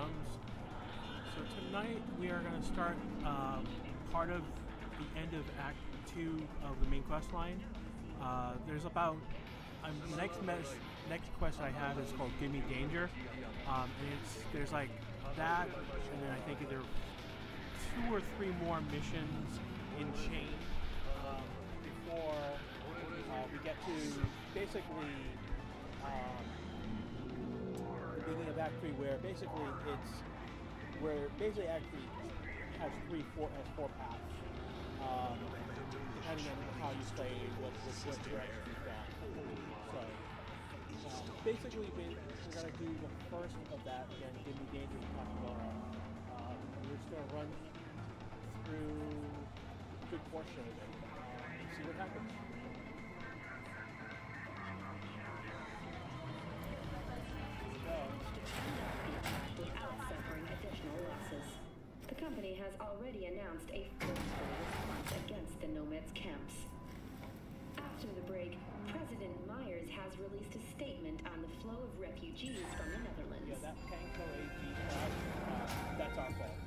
items. So tonight we are going to start um, part of the end of Act Two of the main quest line. Uh, there's about um, the next mes- next quest I have is called "Gimme Danger," um, and it's there's like that, and then I think there are two or three more missions in chain um, before uh, we get to basically um, beginning of Act Three, where basically it's where basically Act Three has three, four has four paths, um, depending on how you play, what what, what direction you've gone. So uh, basically, we, we're gonna do the first of that again. Give me danger Takagora. Um, we're just gonna run through a good portion of it and see what happens. Already announced a forceful response against the Nomads camps. After the break, President Myers has released a statement on the flow of refugees from the Netherlands. Yeah, that Panko class, uh, that's our fault.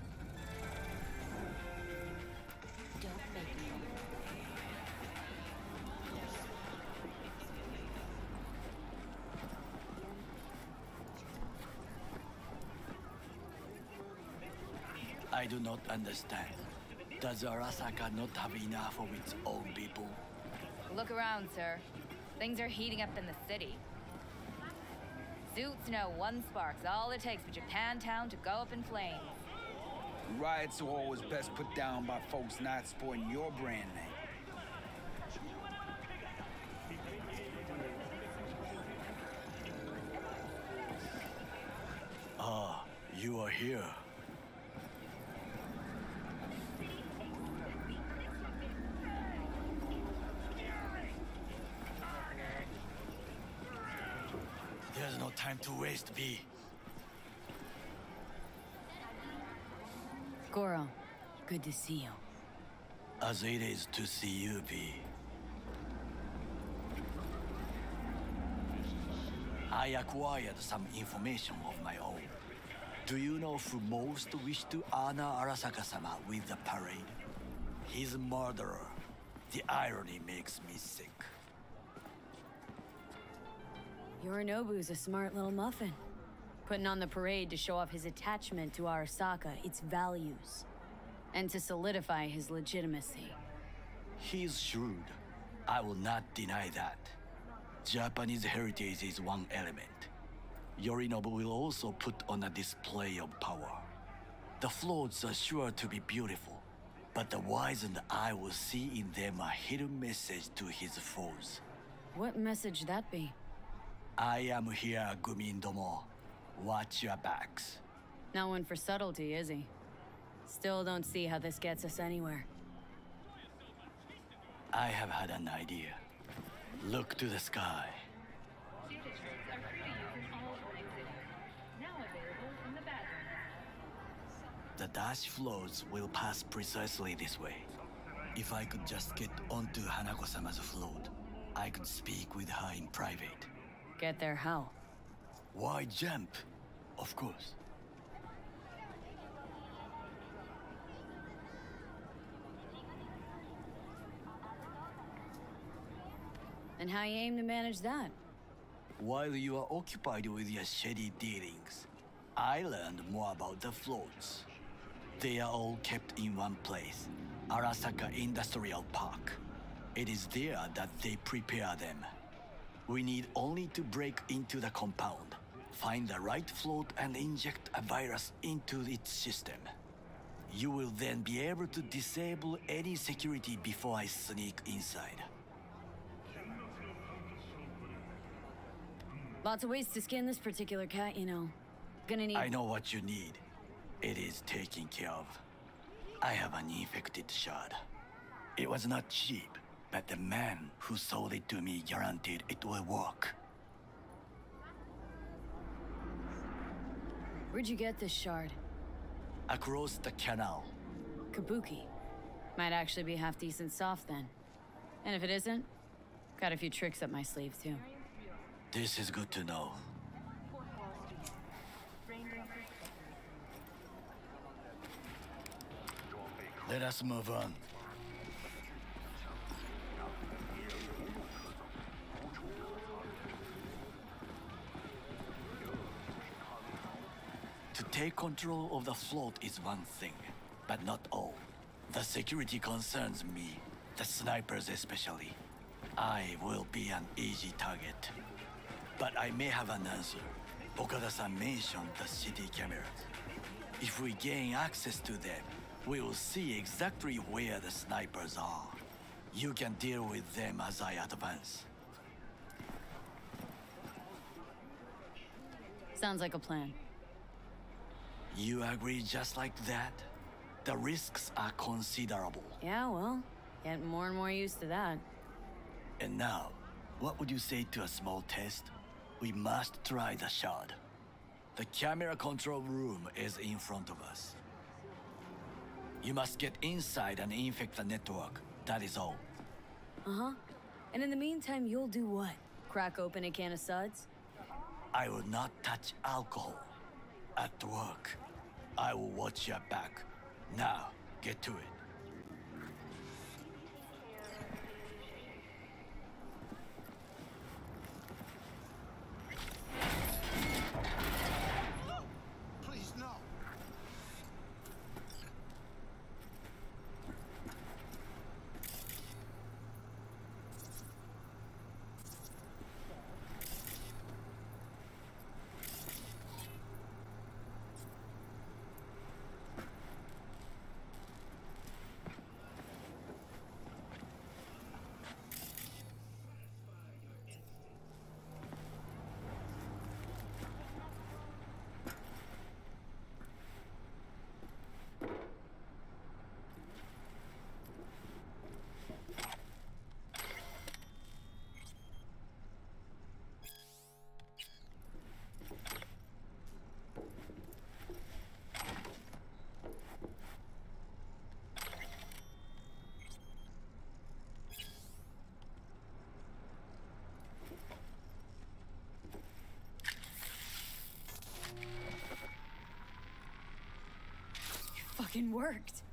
I do not understand. Does Arasaka not have enough of its own people? Look around, sir. Things are heating up in the city. Suits know one spark's all it takes for Japantown to go up in flames. Riots are always best put down by folks not supporting your brand name. Ah, you are here. There's no time to waste, be? Goro, good to see you. As it is to see you, V. I acquired some information of my own. Do you know who most wished to honor Arasaka-sama with the parade? His murderer. The irony makes me sick. Yorinobu's a smart little muffin. Putting on the parade to show off his attachment to Arasaka, its values, and to solidify his legitimacy. He's shrewd. I will not deny that. Japanese heritage is one element. Yorinobu will also put on a display of power. The floats are sure to be beautiful, but the wizened eye will see in them a hidden message to his foes. What message that be? I am here, Gumin Gumindomo. Watch your backs. Not one for subtlety, is he? Still don't see how this gets us anywhere. I have had an idea. Look to the sky. Seated shirts are free to use in all boarding cities. Now available in the. The dash floats will pass precisely this way. If I could just get onto Hanako-sama's float, I could speak with her in private. Get there how? Why jump? Of course. And how you aim to manage that? While you are occupied with your shady dealings, I learned more about the floats. They are all kept in one place, Arasaka Industrial Park. It is there that they prepare them. We need only to break into the compound, find the right float, and inject a virus into its system. You will then be able to disable any security before I sneak inside. Lots of ways to skin this particular cat, you know. Gonna need. I know what you need. It is taken care of. I have an infected shard. It was not cheap, but the man who sold it to me guaranteed it will work. Where'd you get this shard? Across the canal. Kabuki. Might actually be half decent soft then. And if it isn't, got a few tricks up my sleeve too. This is good to know. Let us move on. Take control of the float is one thing, but not all. The security concerns me, the snipers especially. I will be an easy target. But I may have an answer. Okada-san mentioned the city cameras. If we gain access to them, we will see exactly where the snipers are. You can deal with them as I advance. Sounds like a plan. You agree just like that? The risks are considerable. Yeah, well, get more and more used to that. And now, what would you say to a small test? We must try the shard. The camera control room is in front of us. You must get inside and infect the network. That is all. Uh huh. And in the meantime, you'll do what? Crack open a can of suds? I will not touch alcohol. At work, I will watch your back. Now, get to it. Please, no. Fucking worked.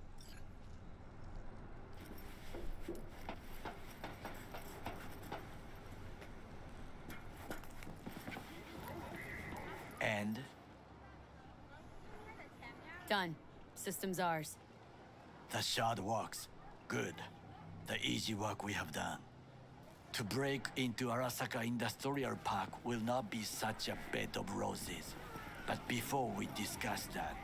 And Done. System's ours. the shard works. Good. The easy work we have done. To break into Arasaka Industrial Park will not be such a bed of roses. But before we discuss that,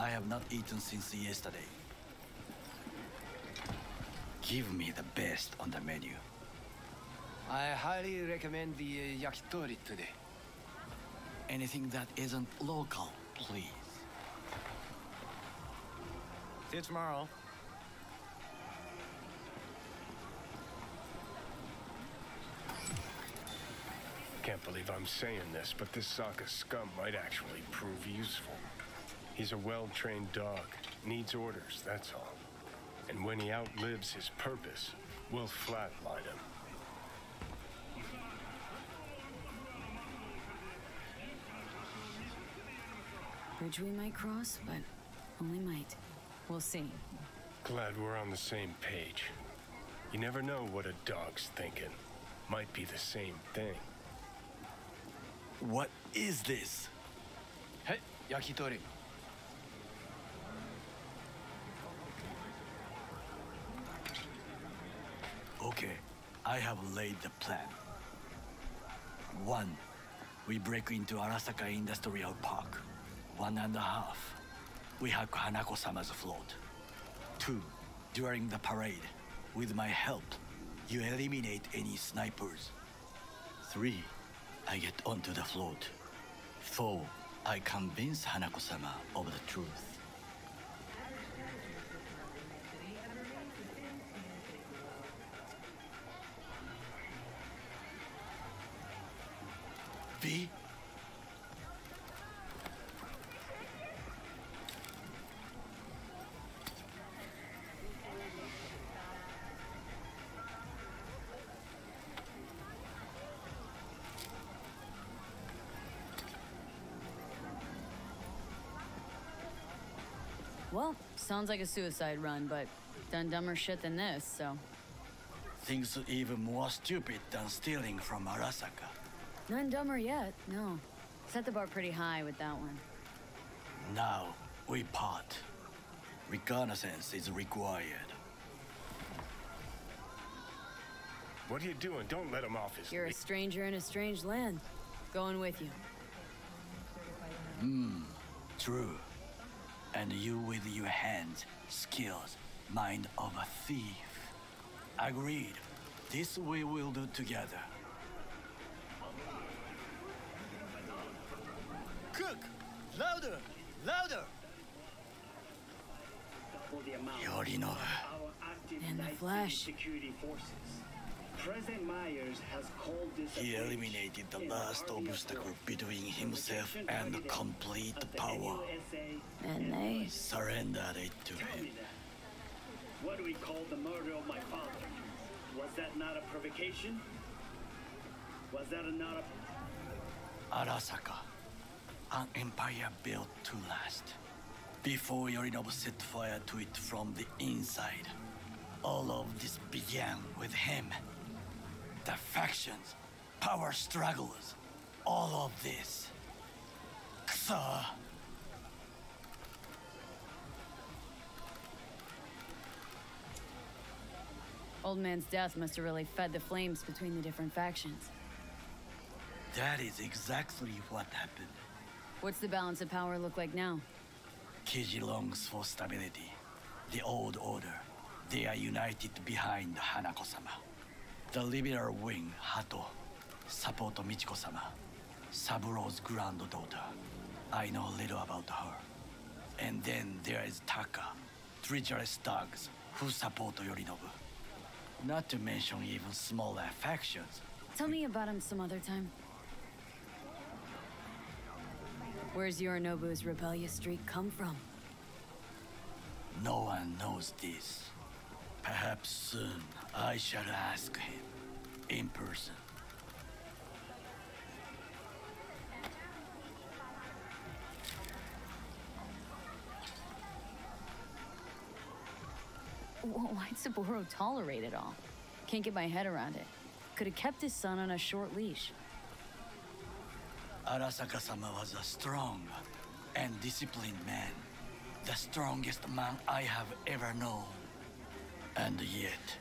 I have not eaten since yesterday. Give me the best on the menu. I highly recommend the uh, yakitori today. Anything that isn't local, please. See you tomorrow. Can't believe I'm saying this, but this Sokka scum might actually prove useful. He's a well-trained dog, needs orders, that's all. And when he outlives his purpose, we'll flatline him. Bridge we might cross, but only might. We'll see. Glad we're on the same page. You never know what a dog's thinking. Might be the same thing. What is this? Hey, yakitori. Okay, I have laid the plan. One, we break into Arasaka Industrial Park. One and a half, we hack Hanako-sama's float. Two, during the parade, with my help, you eliminate any snipers. Three, I get onto the float. Four, I convince Hanako-sama of the truth. Sounds like a suicide run, but done dumber shit than this, so. Things even more stupid than stealing from Arasaka. None dumber yet, no. Set the bar pretty high with that one. Now, we part. Reconnaissance is required. What are you doing? Don't let him off his You're a stranger in a strange land. Going with you. Hmm, true. And you with your hands, skills, mind of a thief. Agreed. This we will do together. Cook! Louder! Louder! for the amount Yorinobu. our active In the Night City flesh. Security forces. President Myers has called this He eliminated the last obstacle between himself and targeted complete power. And they Surrendered it to Tell him. What do we call the murder of my father? Was that not a provocation? Was that not a Arasaka. An empire built to last. Before Yorinobu set fire to it from the inside. All of this began with him. The factions, power struggles, all of this. Kusa. Old man's death must have really fed the flames between the different factions. That is exactly what happened. What's the balance of power look like now? Kiji longs for stability. The old order. They are united behind Hanako-sama. The liberal wing, Hato, support Michiko-sama, Saburo's granddaughter. I know little about her. And then there is Taka, treacherous thugs who support Yorinobu. Not to mention even smaller factions. Tell me about him some other time. Where's Yorinobu's rebellious streak come from? No one knows this. Perhaps soon I shall ask him in person. Why'd Saburo tolerate it all? Can't get my head around it. Could have kept his son on a short leash. Arasaka-sama was a strong and disciplined man. The strongest man I have ever known. And yet,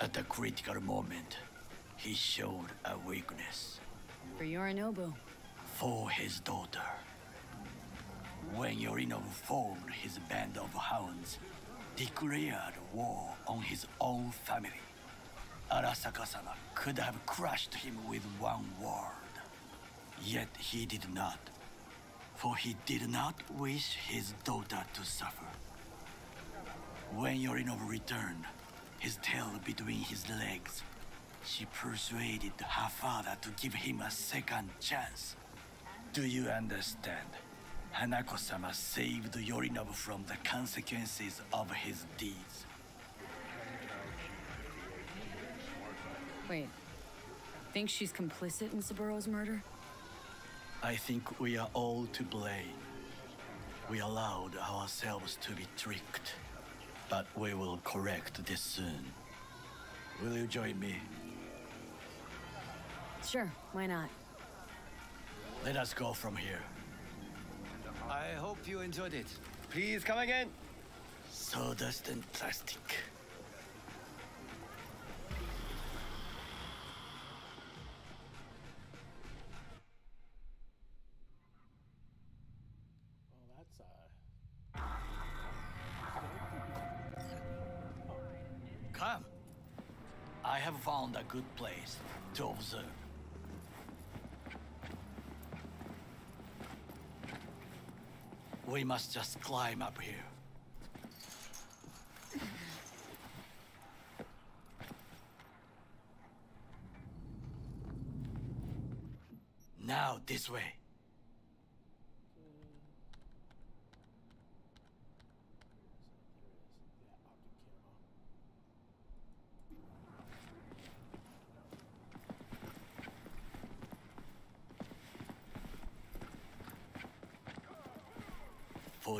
at the critical moment, he showed a weakness For Yorinobu. for his daughter. When Yorinobu formed his band of hounds, declared war on his own family, Arasaka-sama could have crushed him with one word. Yet he did not, for he did not wish his daughter to suffer. When Yorinobu returned, his tail between his legs, she persuaded her father to give him a second chance. Do you understand? Hanako-sama saved Yorinobu from the consequences of his deeds. Wait. Think she's complicit in Saburo's murder? I think we are all to blame. We allowed ourselves to be tricked. But we will correct this soon. Will you join me? Sure, why not? Let us go from here. I hope you enjoyed it. Please come again. Sawdust and plastic. Come. I have found a good place to observe. We must just climb up here. Now this way.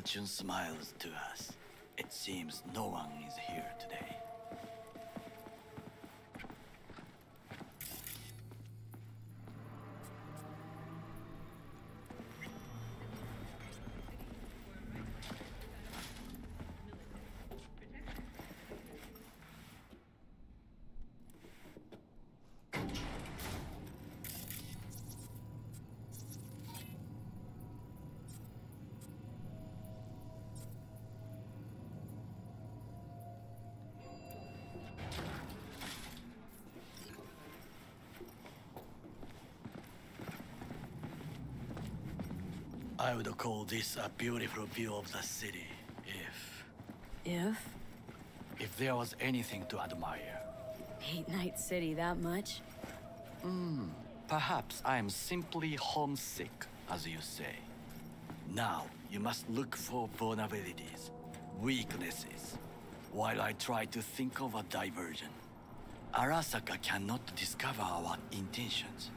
Fortune smiles to us. It seems no one is here today. I would call this a beautiful view of the city if. If? if there was anything to admire. Hate Night City that much? Hmm. Perhaps I am simply homesick, as you say. Now, you must look for vulnerabilities, weaknesses, while I try to think of a diversion. Arasaka cannot discover our intentions.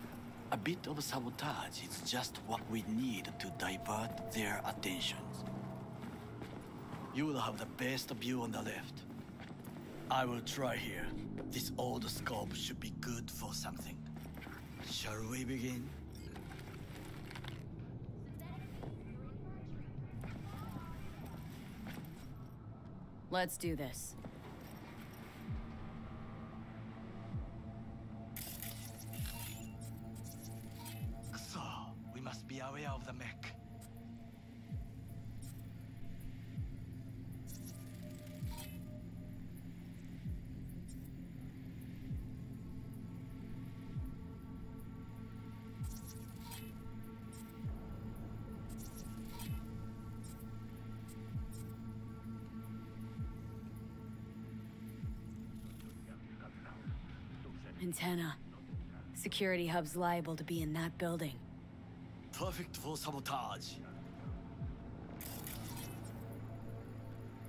A bit of sabotage is just what we need to divert their attentions. You will have the best view on the left. I will try here. This old scope should be good for something. Shall we begin? Let's do this. Antenna. Security hub's liable to be in that building. Perfect for sabotage.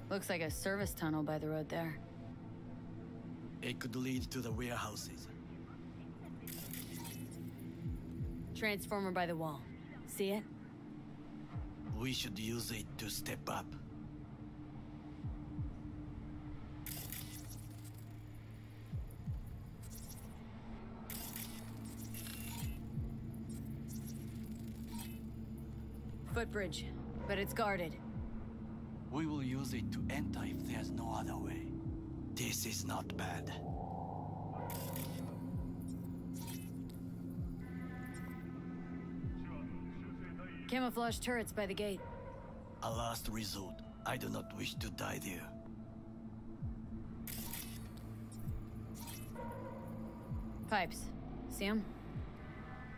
Looks like a service tunnel by the road there. It could lead to the warehouses. Transformer by the wall. See it? We should use it to step up. Footbridge, but it's guarded. We will use it to enter if there's no other way. This is not bad. Camouflage turrets by the gate. A last resort. I do not wish to die there. Pipes. See 'em?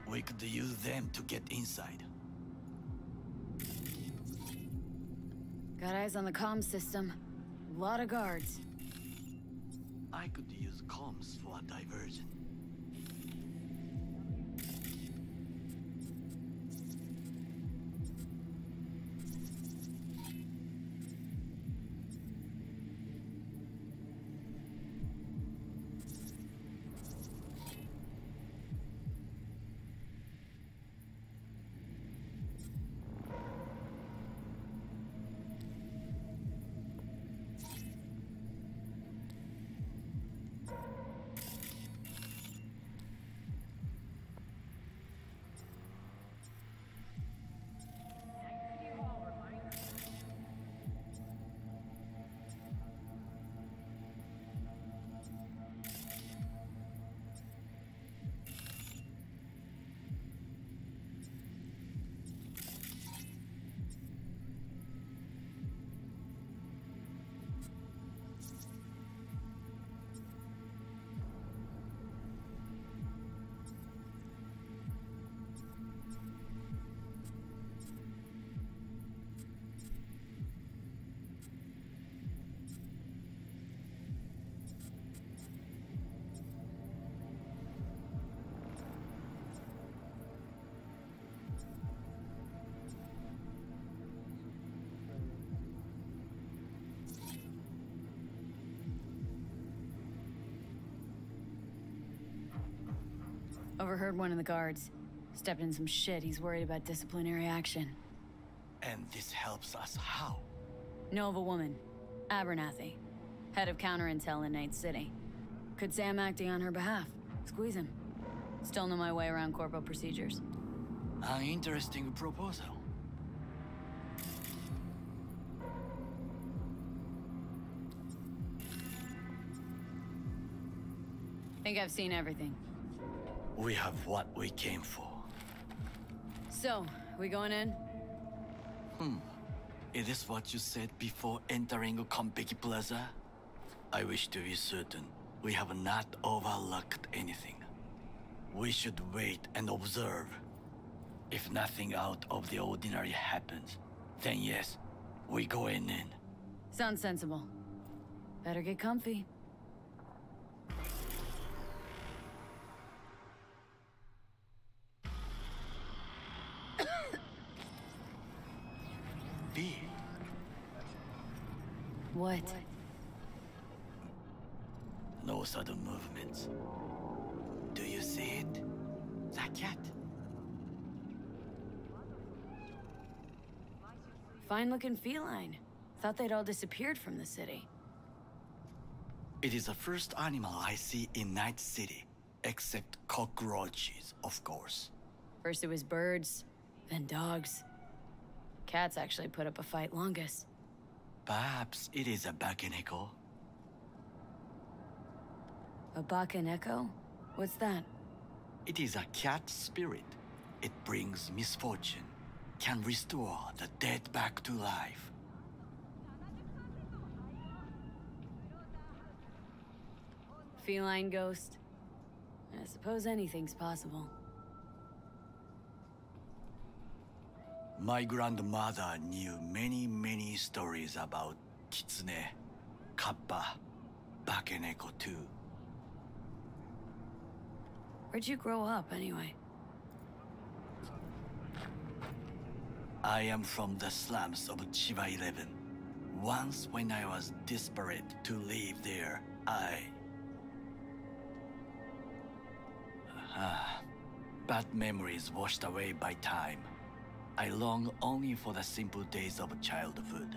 We could use them to get inside. Got eyes on the comm system. A lot of guards. I could use comms for a diversion. Overheard one of the guards. Stepped in some shit. He's worried about disciplinary action. And this helps us how? Know of a woman, Abernathy, head of counter intel in Night City. Could say I'm acting on her behalf. Squeeze him. Still know my way around corporal procedures. An interesting proposal. Think I've seen everything. We have what we came for. So, we going in? Hmm. Is this what you said before entering Konpeki Plaza? I wish to be certain we have not overlooked anything. We should wait and observe. If nothing out of the ordinary happens, then yes, we go in in. Sounds sensible. Better get comfy. Fine looking feline. Thought they'd all disappeared from the city. It is the first animal I see in Night City, except cockroaches, of course. First it was birds, then dogs. Cats actually put up a fight longest. Perhaps it is a Bakeneko. A Bakaneko? What's that? It is a cat spirit. It brings misfortune, can restore the dead back to life. Feline ghost? I suppose anything's possible. My grandmother knew many, many stories about Kitsune, Kappa, Bakeneko too. Where'd you grow up, anyway? I am from the slums of Chiba 11. Once when I was desperate to leave there, I... Ah, bad memories washed away by time. I long only for the simple days of childhood.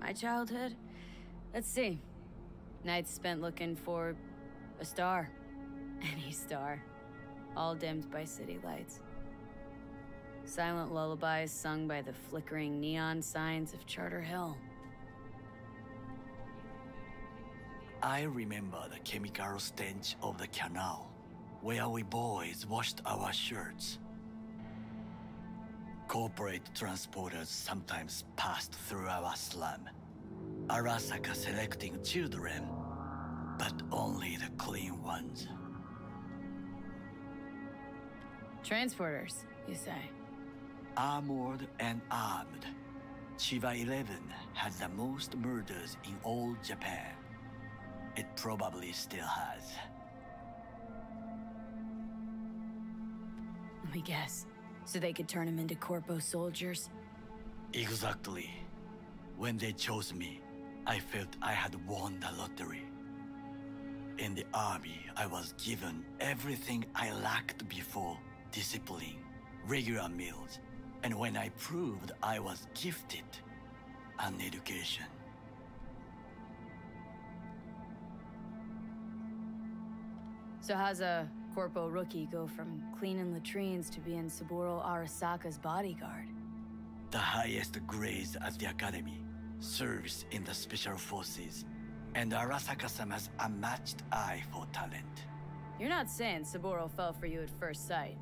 My childhood? Let's see. Nights spent looking for a star. Any star. All dimmed by city lights. Silent lullabies sung by the flickering neon signs of Charter Hill. I remember the chemical stench of the canal, where we boys washed our shirts. Corporate transporters sometimes passed through our slum. Arasaka selecting children, but only the clean ones. Transporters, you say? Armored and armed. Chiba 11 has the most murders in all Japan. It probably still has. Me guess. So they could turn him into Corpo soldiers? Exactly. When they chose me, I felt I had won the lottery. In the army, I was given everything I lacked before discipline, regular meals, and when I proved I was gifted, an education. So how's a Corpo rookie go from cleaning latrines to being Saburo Arasaka's bodyguard? The highest grades at the academy, service in the special forces, and Arasaka-sama's unmatched eye for talent. You're not saying Saburo fell for you at first sight.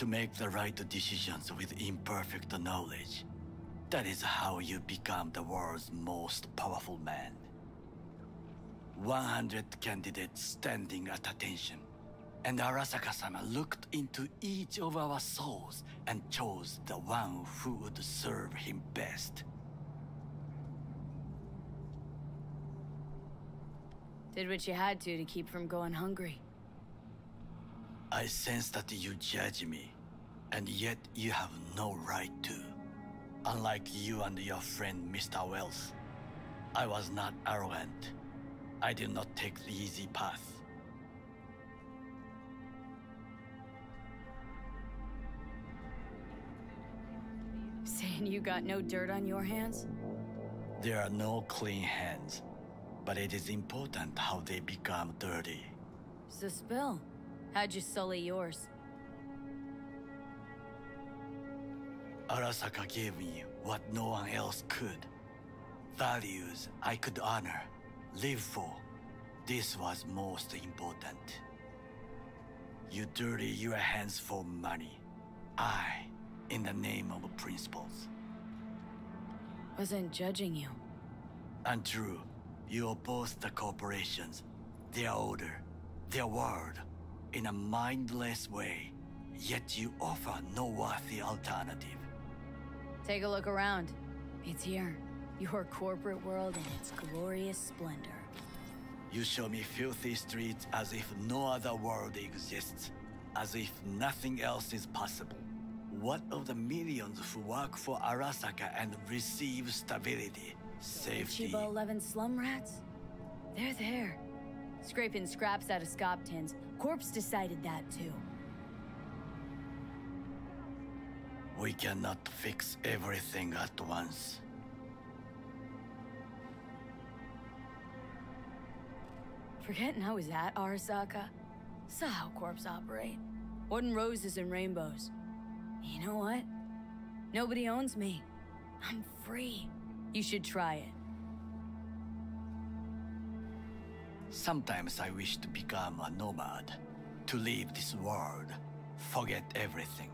To make the right decisions with imperfect knowledge. That is how you become the world's most powerful man. 100 candidates standing at attention. And Arasaka-sama looked into each of our souls and chose the one who would serve him best. Did what you had to to keep from going hungry. I sense that you judge me, and yet you have no right to. Unlike you and your friend Mr. Wells, I was not arrogant. I did not take the easy path. Saying you got no dirt on your hands? There are no clean hands, but it is important how they become dirty. So spill. How'd you sully yours? Arasaka gave me what no one else could. Values I could honor, live for. This was most important. You dirty your hands for money. I, in the name of principles. Wasn't judging you. Untrue. You oppose the corporations, their order, their word, in a mindless way. Yet you offer no worthy alternative. Take a look around. It's here. Your corporate world in its glorious splendor. You show me filthy streets as if no other world exists, as if nothing else is possible. What of the millions who work for Arasaka and receive stability, safety? Chiba 11 slum rats? They're there. Scraping scraps out of scop tins. Corpse decided that too. We cannot fix everything at once. Forgetting I was at Arasaka. Saw how corpse operate. Wasn't roses and rainbows. You know what? Nobody owns me. I'm free. You should try it. Sometimes I wish to become a nomad, to leave this world, forget everything.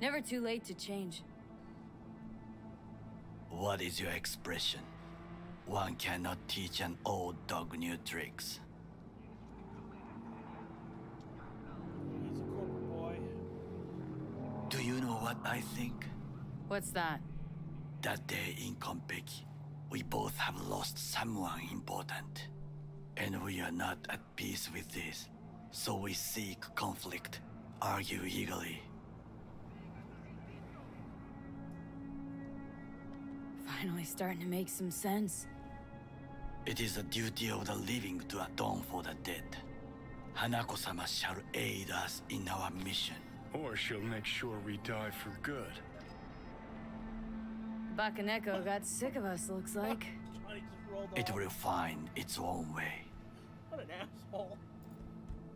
Never too late to change. What is your expression? One cannot teach an old dog new tricks. He's a corporate boy. Do you know what I think? What's that? That day in Konpeki, we both have lost someone important. And we are not at peace with this. So we seek conflict, argue eagerly. Finally starting to make some sense. It is the duty of the living to atone for the dead. Hanako-sama shall aid us in our mission. Or she'll make sure we die for good. Bakaneko got sick of us, looks like. Johnny just rolled It will find its own way, What an asshole.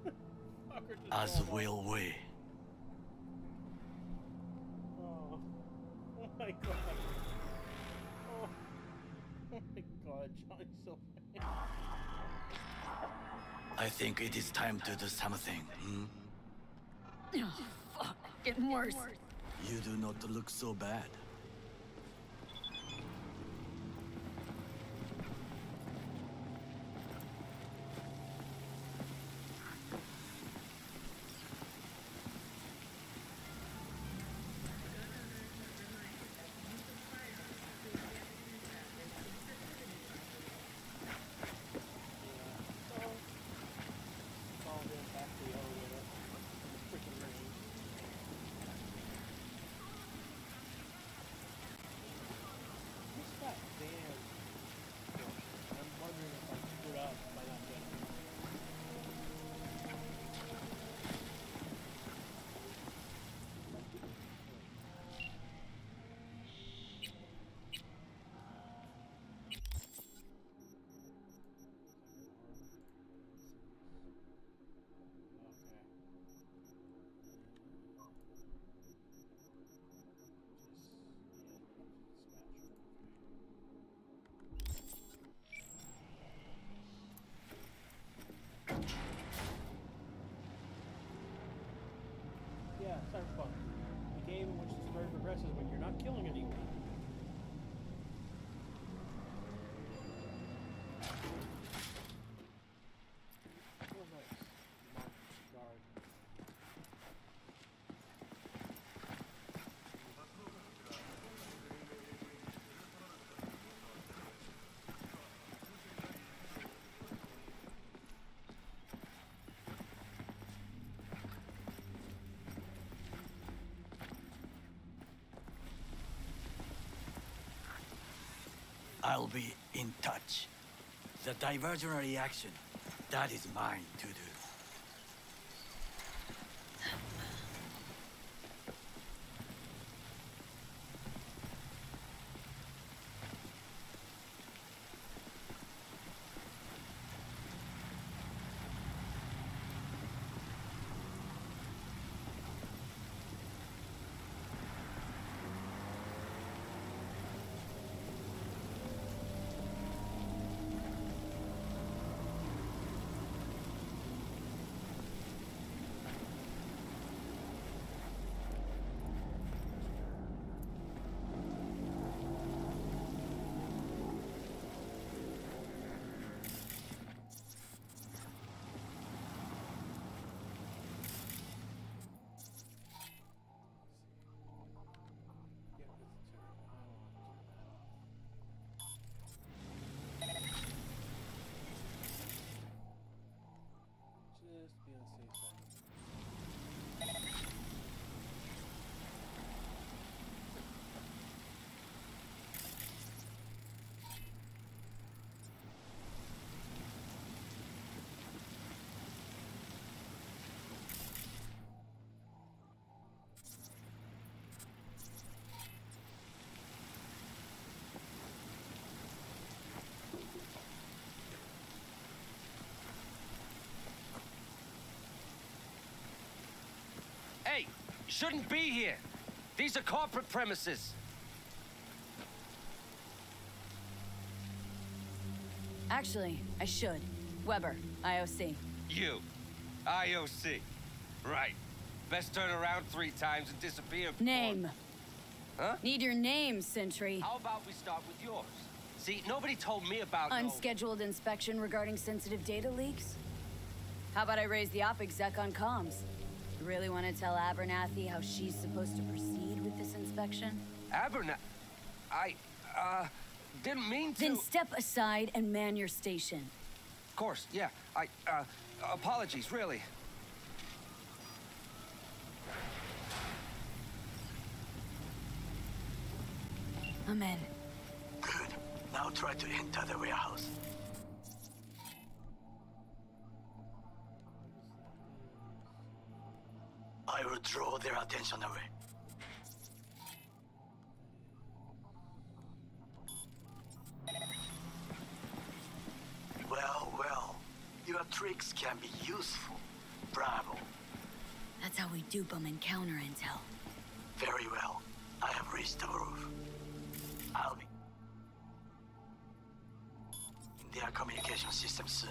As rolled off. will we. Oh. oh my god. Oh. oh my god, Johnny's so funny. I think it is time to do something, hmm? Oh, fuck. Getting worse. You do not look so bad. Follow him back to the elevator. Freaking rain. What's that van? I'm wondering if I screwed up by not getting it. Okay. Just, yeah, smash. Yeah, Cyberpunk. A game in which the story progresses when you're not killing anyone. I'll be in touch. The diversionary action, that is mine to do. Just be on the safe side. Hey, shouldn't be here. These are corporate premises. Actually, I should. Weber, IOC. You. IOC. Right. Best turn around three times and disappear. Name. Huh? Need your name, Sentry. How about we start with yours? See, nobody told me about no- Unscheduled inspection regarding sensitive data leaks? How about I raise the op exec on comms? You really want to tell Abernathy how she's supposed to proceed with this inspection? Abernathy? I, uh, didn't mean to... Then step aside and man your station. Of course, yeah. I, uh, apologies, really. Amen. Good. Now try to enter the warehouse. Away. Well, well. Your tricks can be useful. Bravo. That's how we dupe them and counter intel. Very well. I have reached the roof. I'll be in their communication system soon.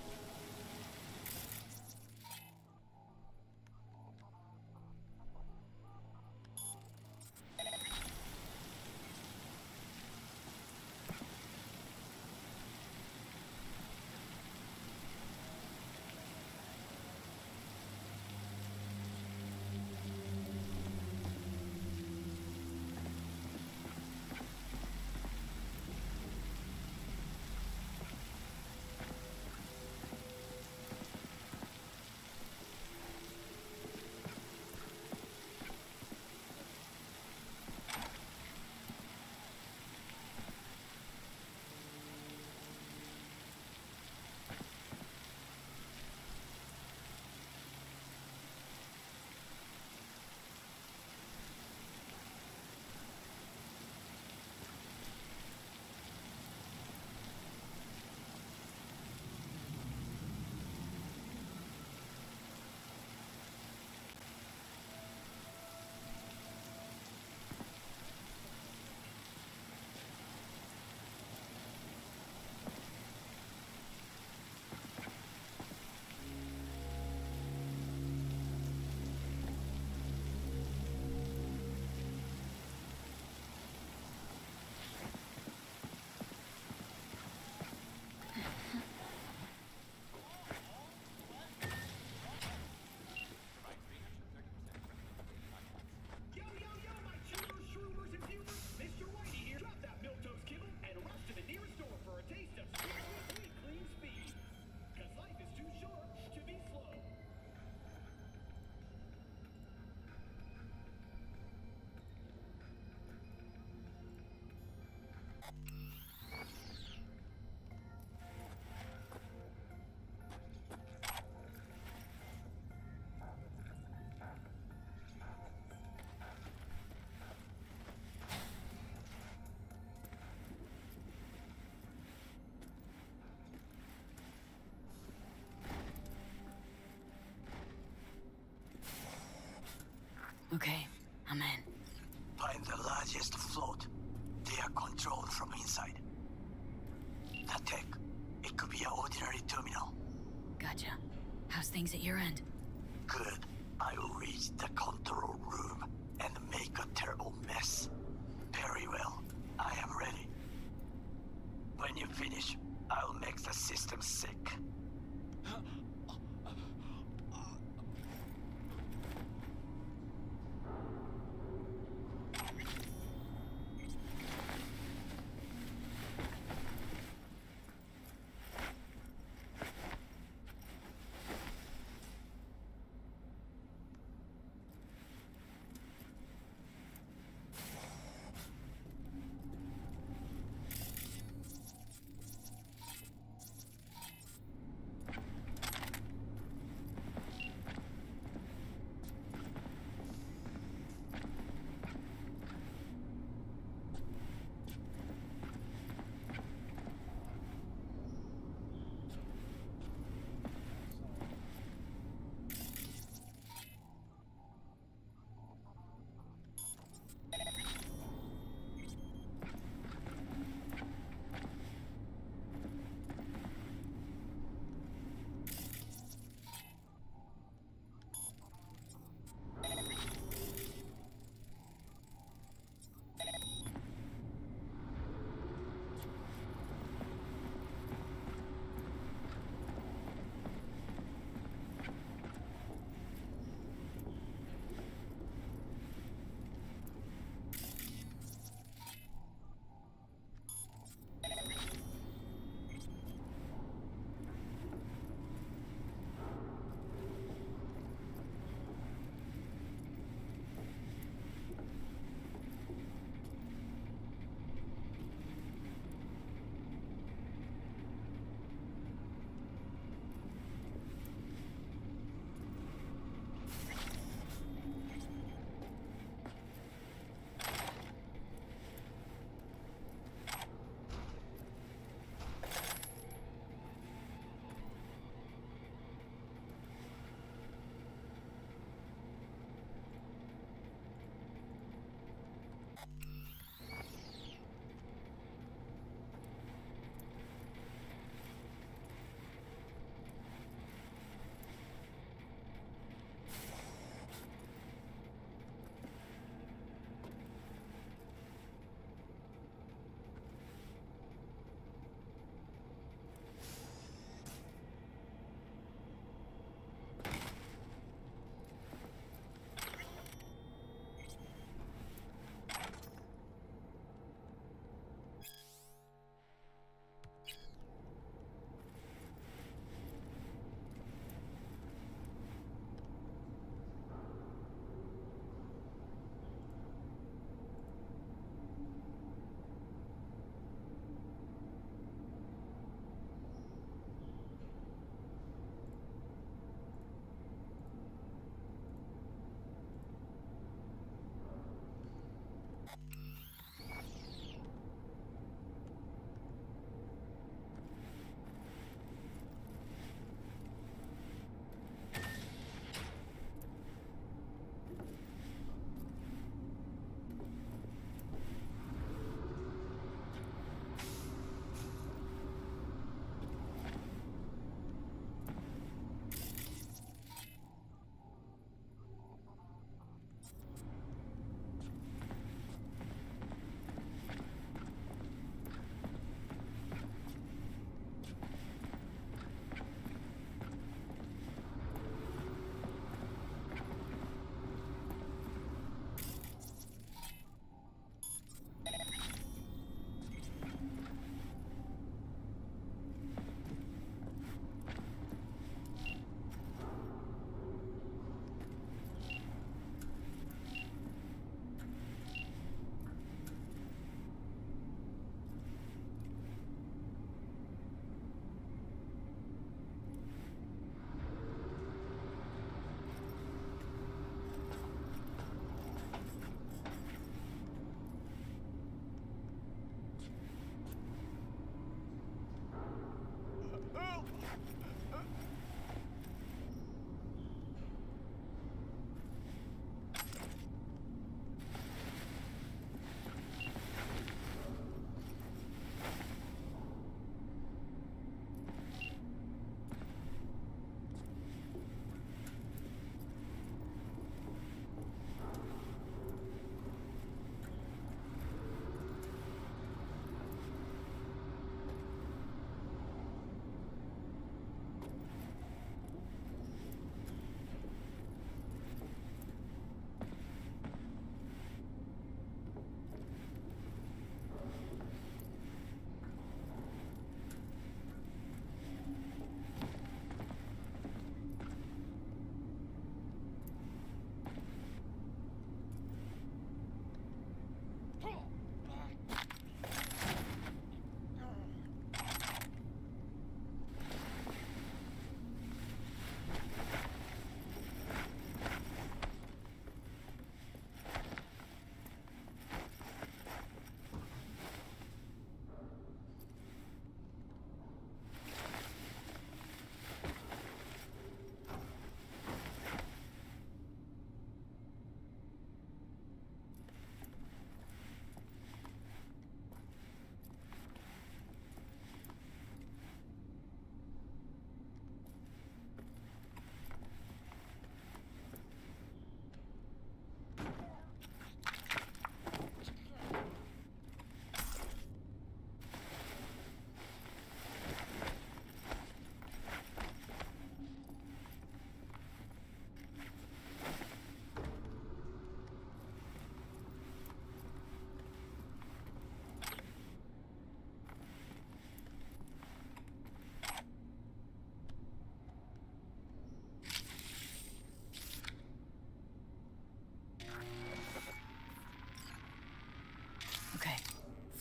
Okay, I'm in. Find the largest float. They are controlled from inside. That tech, it could be an ordinary terminal. Gotcha. How's things at your end? Good.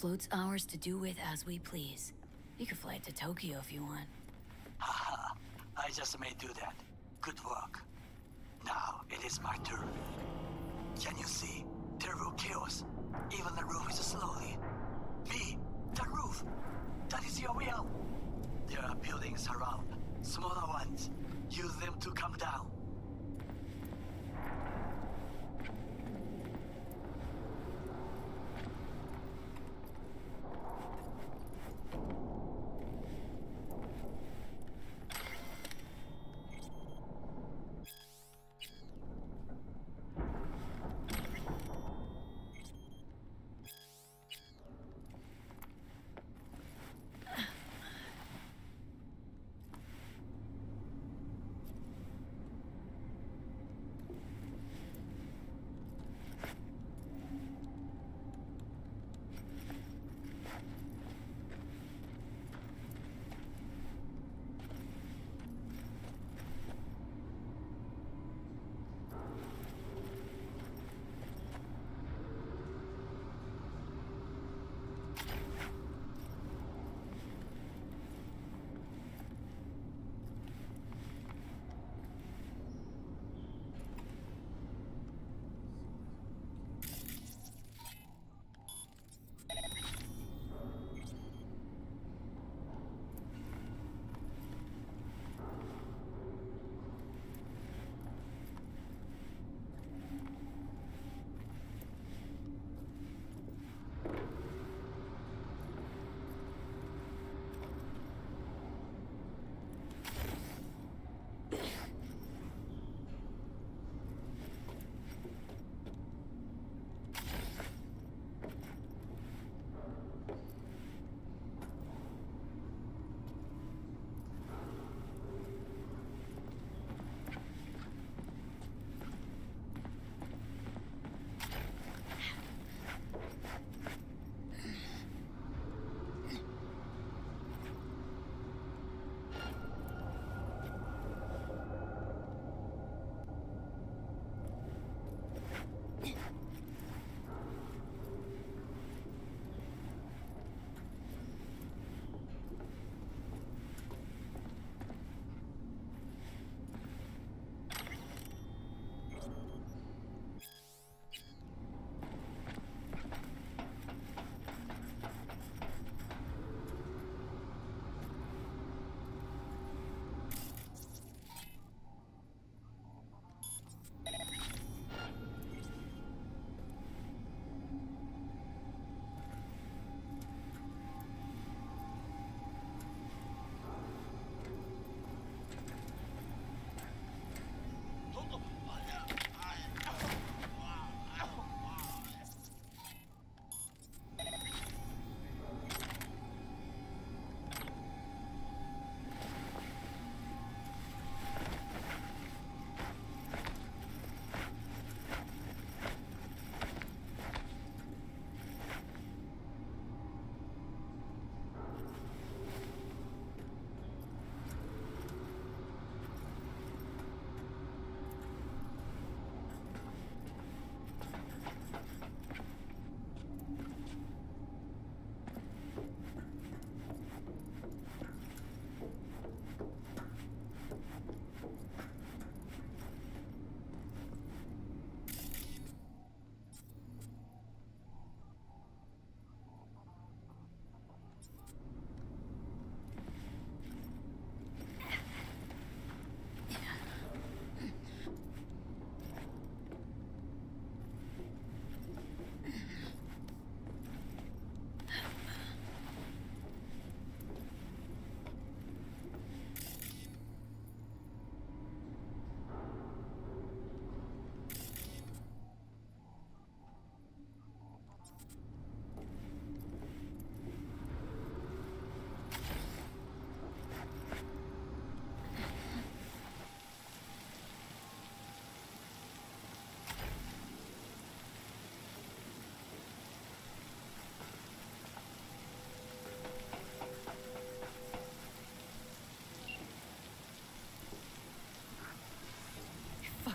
Float's ours to do with as we please. You can fly it to Tokyo if you want. Haha, I just may do that. Good work. Now it is my turn. Can you see? Terrible chaos. Even the roof is slowly. Me, the roof. That is your will. There are buildings around, smaller ones. Use them to come down.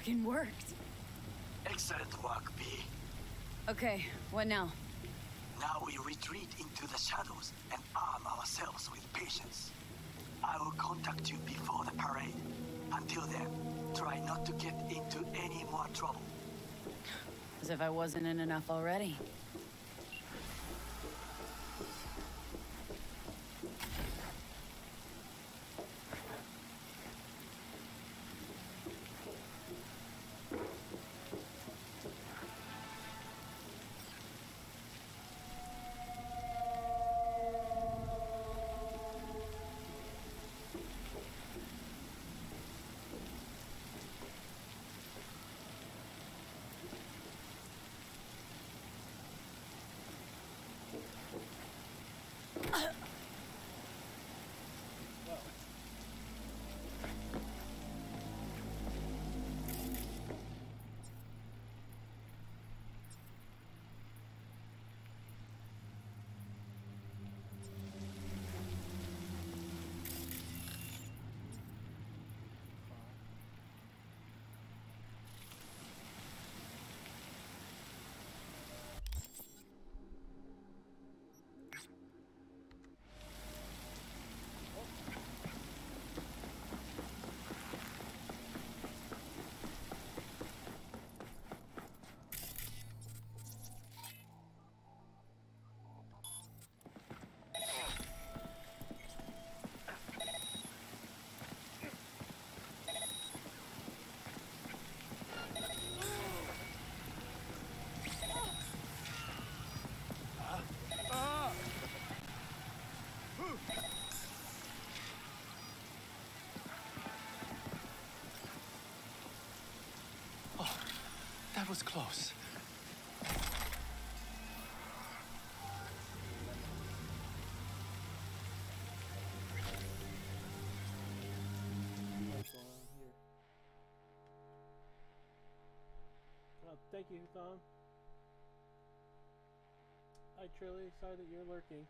Fucking worked. Excellent work, V. Okay, what now? Now we retreat into the shadows and arm ourselves with patience. I will contact you before the parade. Until then, try not to get into any more trouble. As if I wasn't in enough already. That was close. Oh, thank you, Tom. Hi, Trilly. Sorry that you're lurking.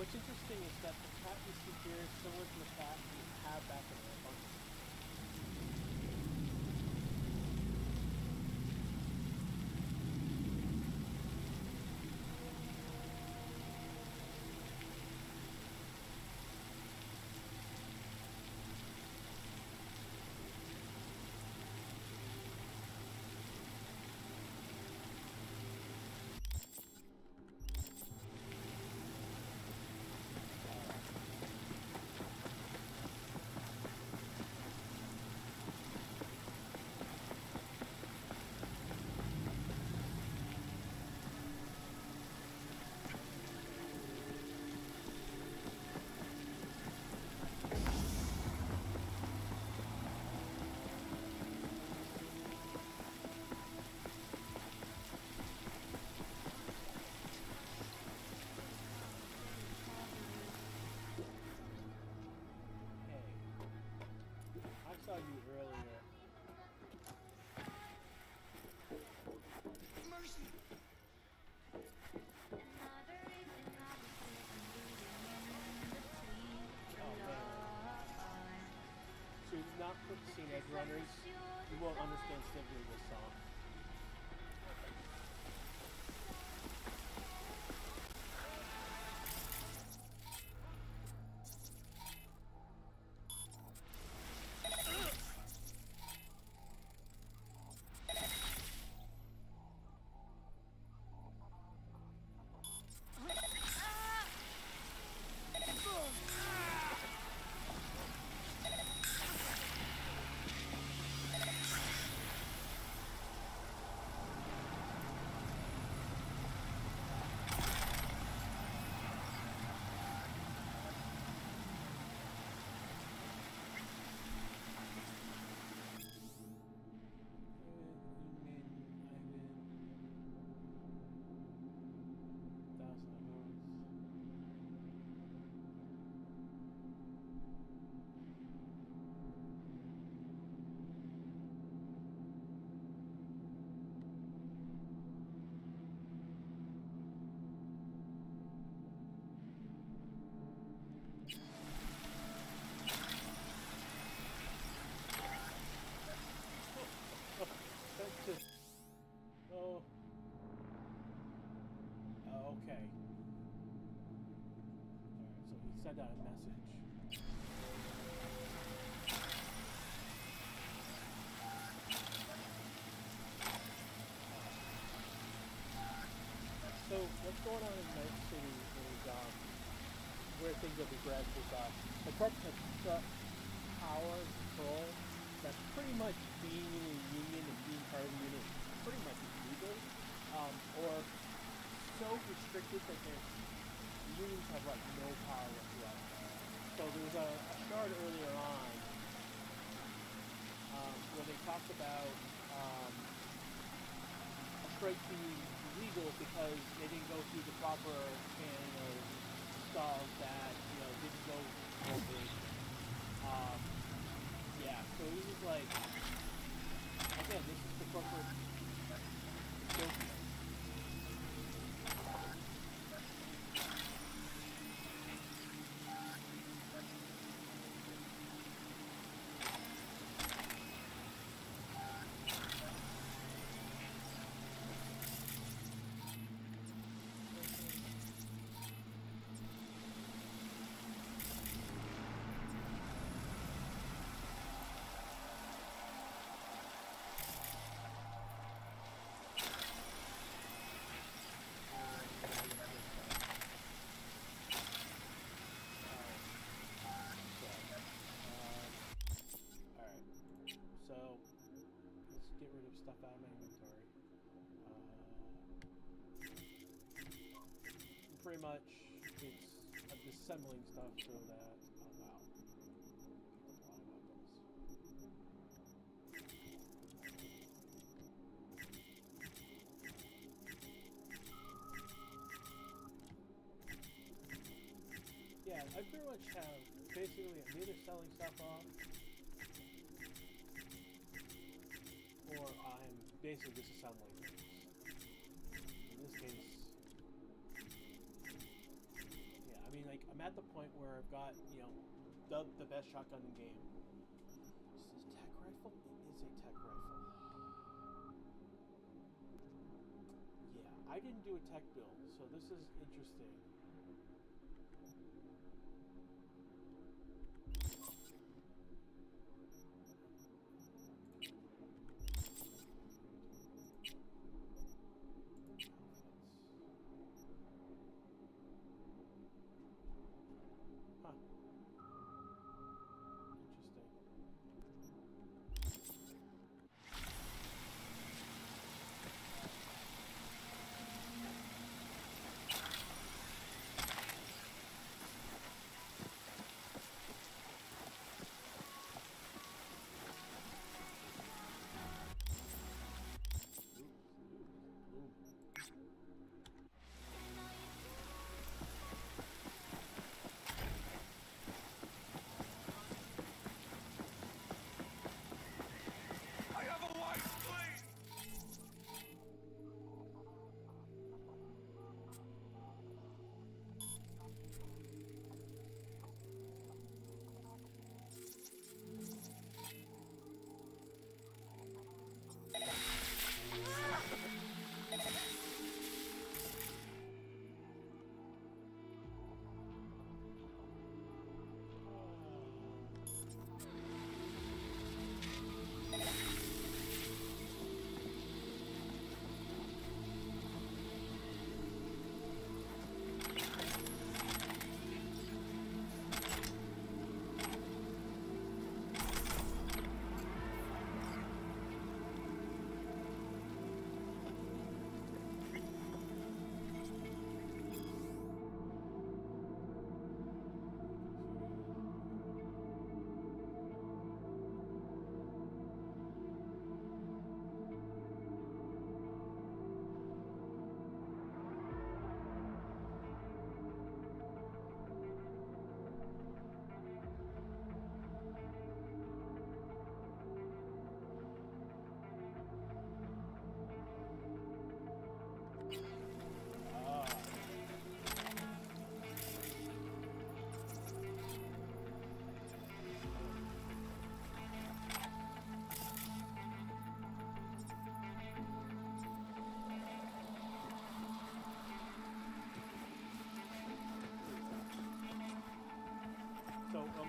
What's interesting is that the cat you see here is similar to the cat you have back in the runners, you won't understand simply this song. Send out a message. So what's going on in Night City is um, where things have progressed is uh, the corp has power and control? That's pretty much being in a union and being part of the union pretty much illegal, um, or so restricted that their have like no power whatsoever. So there was a, a shard earlier on um, where they talked about um, a strike being illegal because they didn't go through the proper you know, stuff that you know didn't go open. Um, yeah, so this is like again, this is the corporate dystopia. Alright. So, let's get rid of stuff out of my inventory. Uh, pretty much, it's I'm assembling stuff so that. Wow. Wrong weapons. Yeah, I pretty much have basically I'm either selling stuff off or I'm basically disassembling things. In this case, I'm at the point where I've got, you know, the, the best shotgun in the game. Is this a tech rifle? It is a tech rifle. Yeah, I didn't do a tech build, so this is interesting.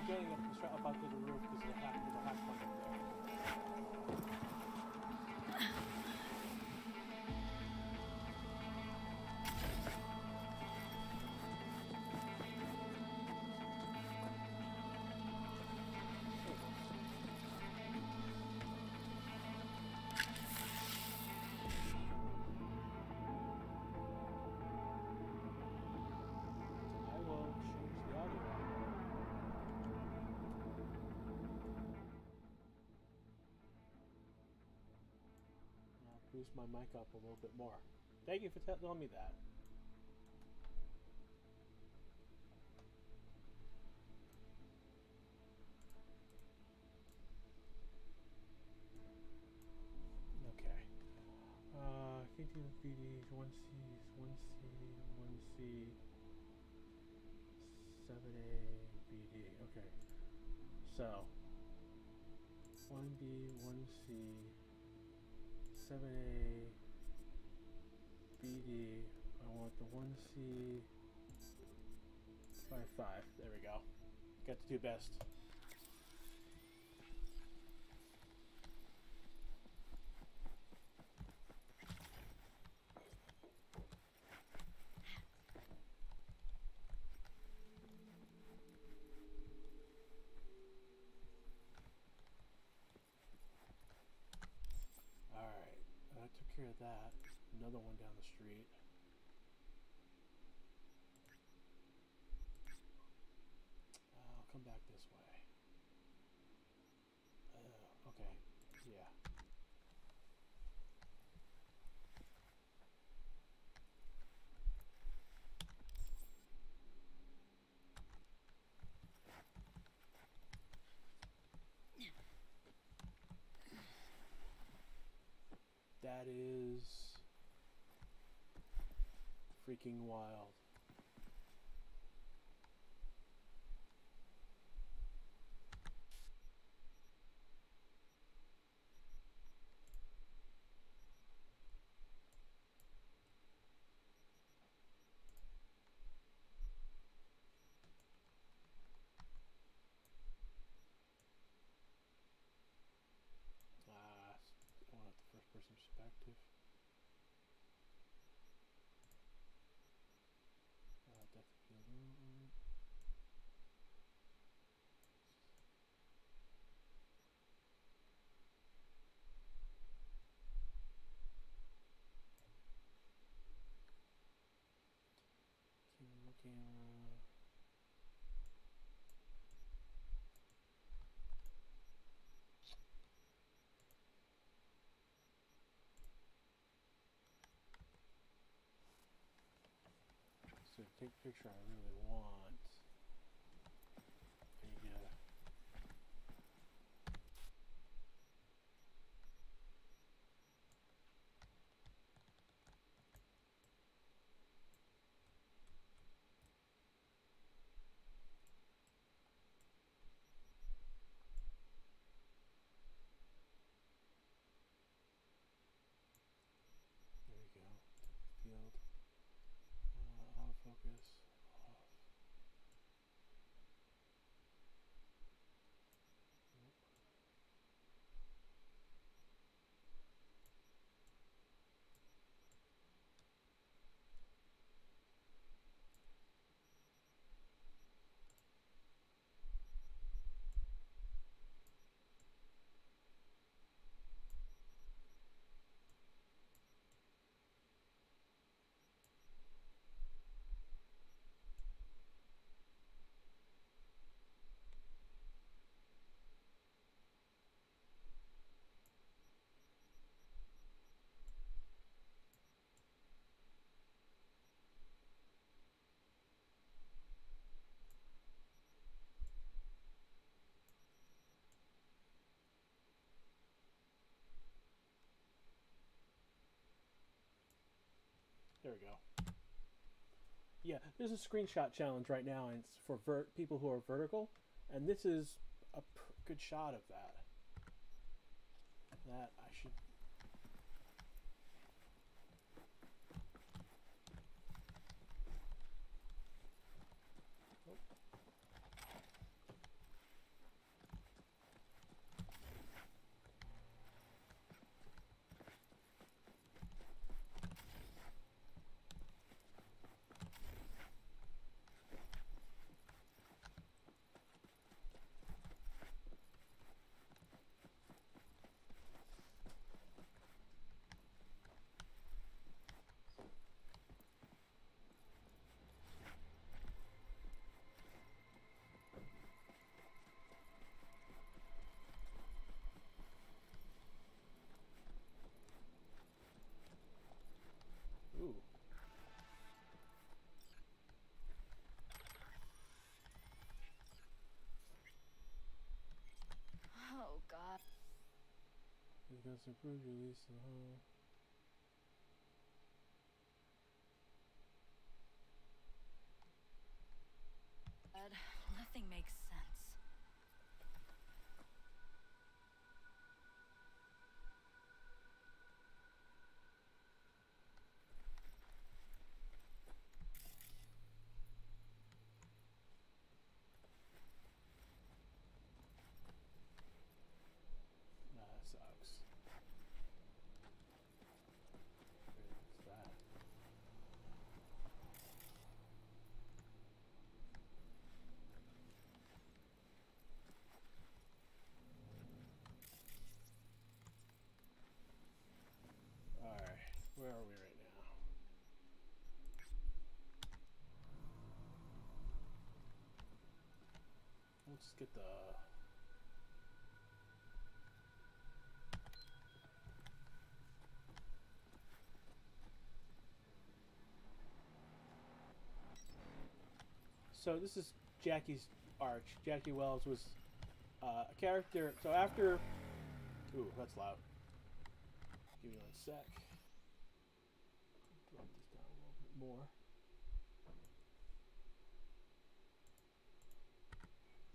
getting it straight up Boost my mic up a little bit more. Thank you for telling me that. Okay. Uh, continue BD, 1C, 1C, 1C, 7A, BD. Okay. So, 1B, 1C, 7A, BD. I want the 1C by 5. There we go. Got the two best. Alright, Took that. Another one down the street. Uh, I'll come back this way. Uh, okay, yeah. That is wild. Ah, I want the first person perspective. Uh, depth of field movement. Camera, camera. So take picture I really want. There we go. Yeah, there's a screenshot challenge right now, and it's for people who are vertical, and this is a good shot of that. That I should. Oh. Has improved release. Uh, But nothing makes sense. nah, that sucks. What's that? Alright, where are we right now? Let's get the So this is Jackie's arch. Jackie Welles was uh, a character. So after, ooh, that's loud. Give me one sec. Drop this down a little bit more.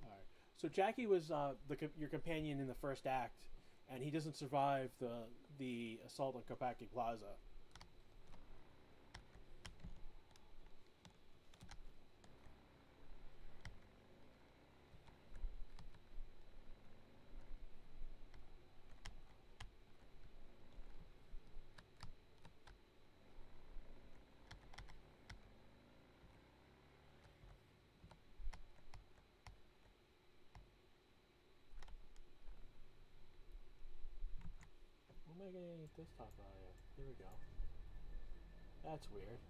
All right. So Jackie was uh, the your companion in the first act, and he doesn't survive the the assault on Konpeki Plaza. What am I getting desktop audio? Here we go. That's weird.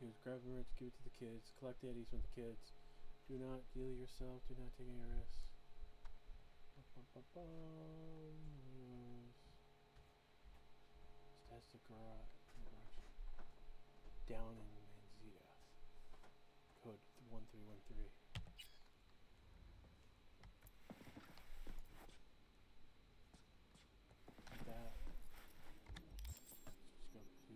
Use grab the to give it to the kids. Collect the eddies from the kids. Do not deal yourself. Do not take any risks. That's the garage. Down in Manzita. Code 1313. That. Let's go to.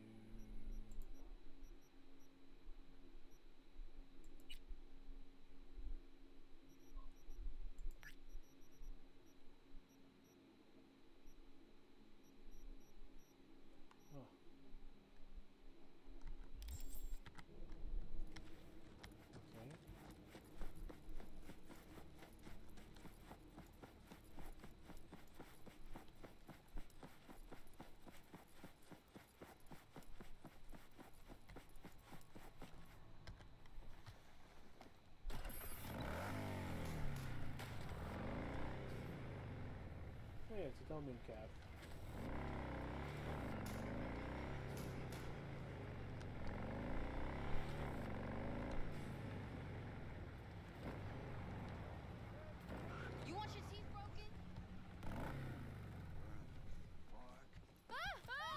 Oh. Okay. Oh yeah, it's a Dolmen cap. You want your teeth broken? Ah! Ah!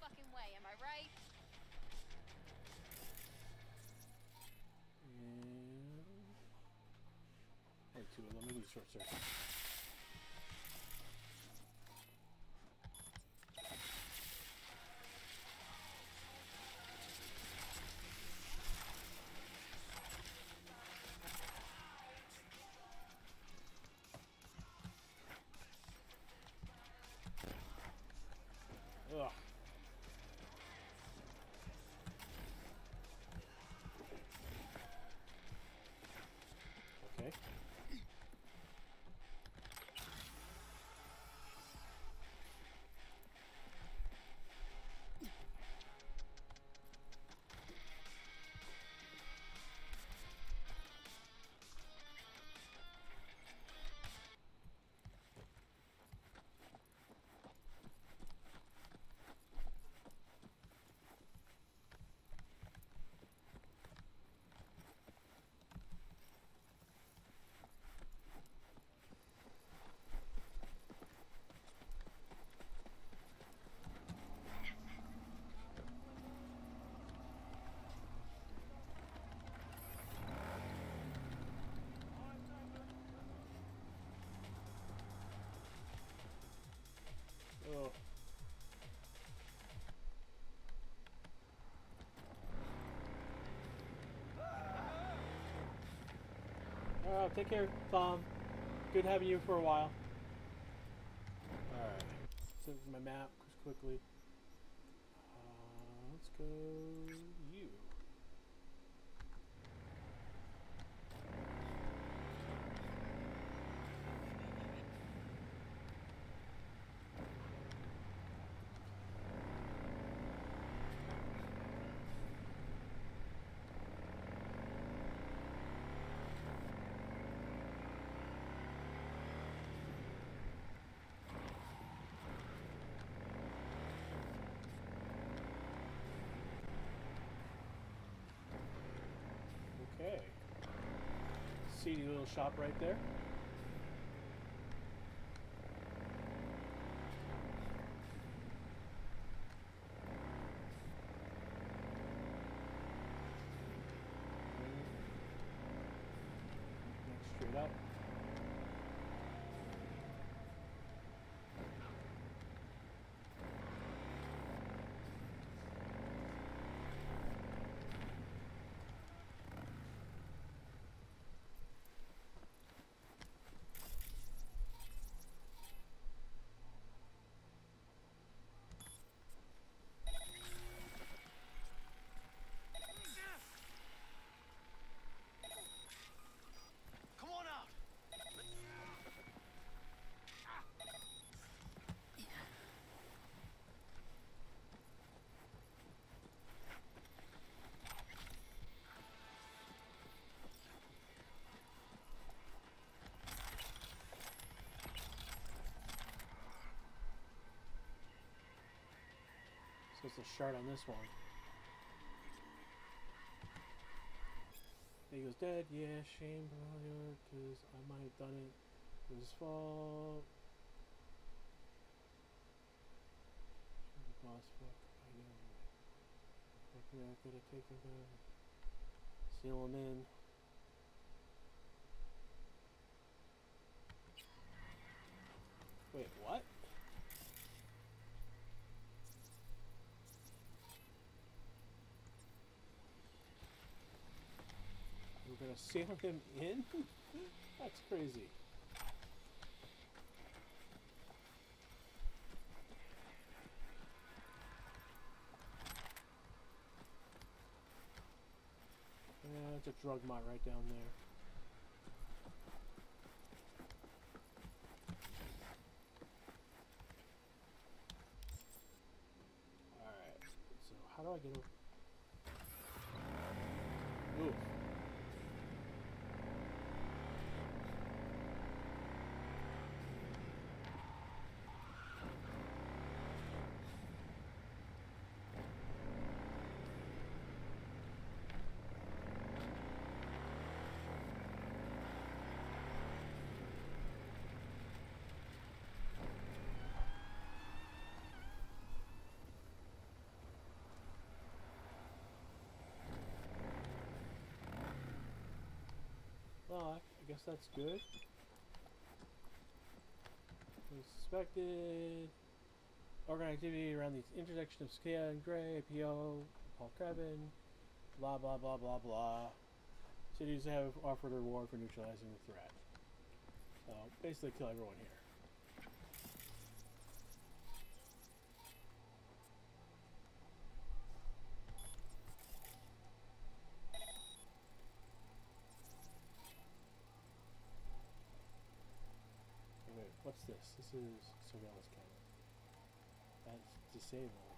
fucking way, am I right? And... Hey, two of them. Let me do short circuit. Oh. Alright, take care, Tom. Good having you for a while. Alright. So my map just quickly. Uh, let's go you. Okay. Seedy little shop right there. Next straight up. Come on out! It's a shard on this one. He goes, Dad, yeah, shame, because I might have done it. It was his fault. Boss, fuck, I know. Fuck me, I could have taken them. Seal him in. Wait, what? Sail him in? That's crazy. Yeah, it's a drug mart right down there. I guess that's good. We suspected organ activity around the intersection of Skia and Gray, APO, Paul Krebin, blah blah blah blah blah. Cities have offered a reward for neutralizing the threat. So basically kill everyone here. Wait, what's this? This is surveillance camera. That's disabled.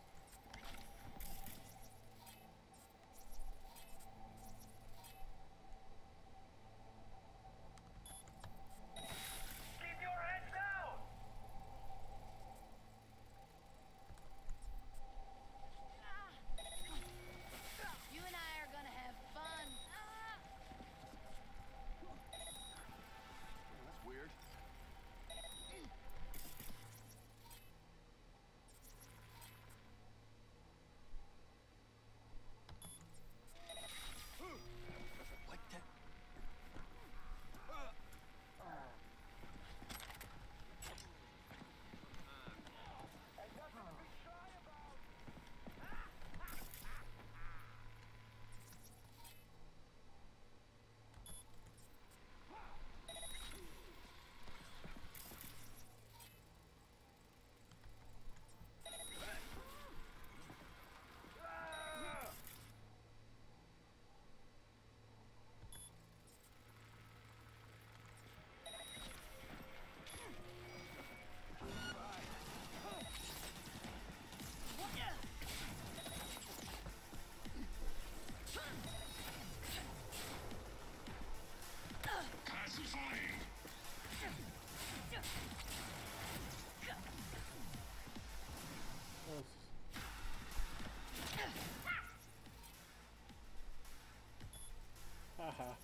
Haha. I'm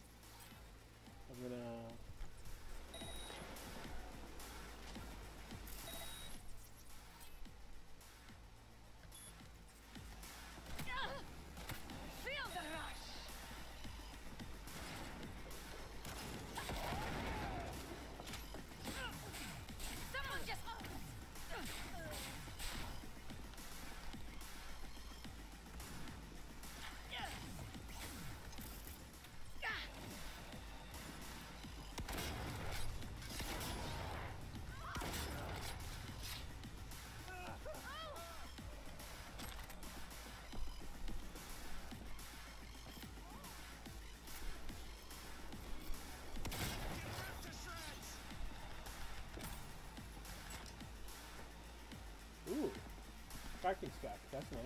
Tracking spec. That's nice.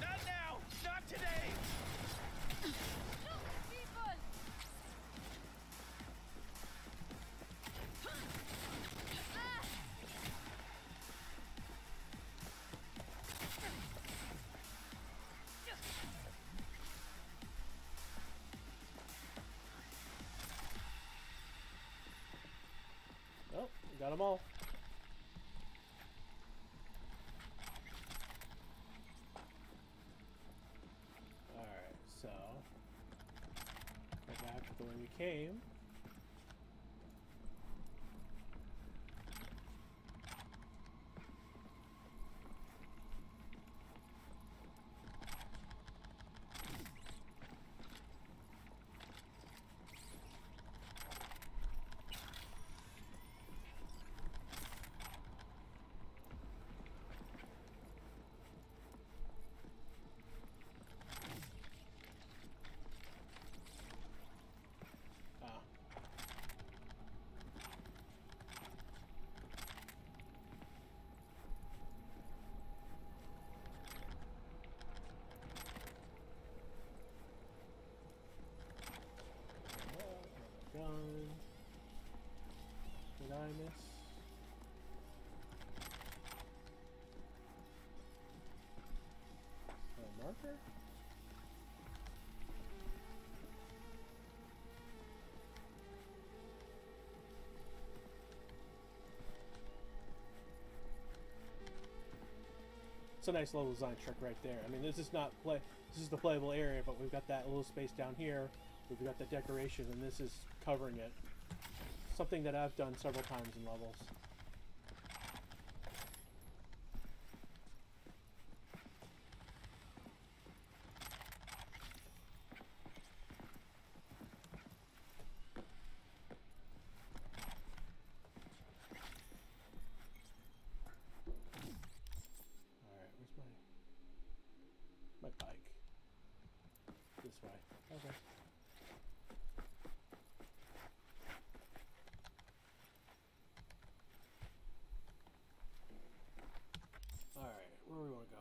Not now! Not today! Oh, got them all. Alright, so. Go back the way we came. Ah. Gun. Did I miss? A marker? It's a nice little design trick right there. I mean, this is not play. This is the playable area, but we've got that little space down here We've got the decoration, and this is covering it. Something that I've done several times in levels. Alright, where's my my bike? This way. Okay. Alright, where do we want to go?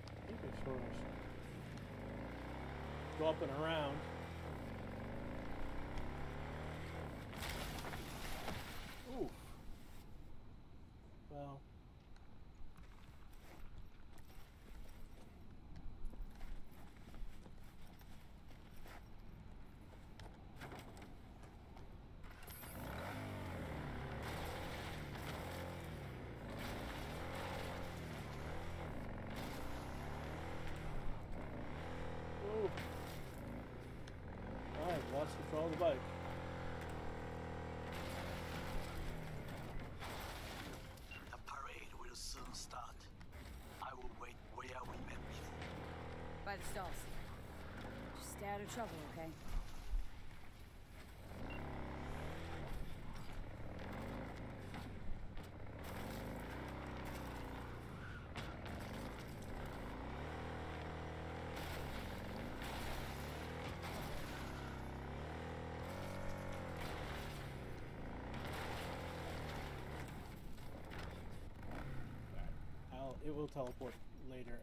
I think we sort of and around. Oof. Well. Ooh. Alright, lost control of the bike. The parade will soon start. I will wait where we met before. By the stalls. Just stay out of trouble, okay? I'll, it will teleport later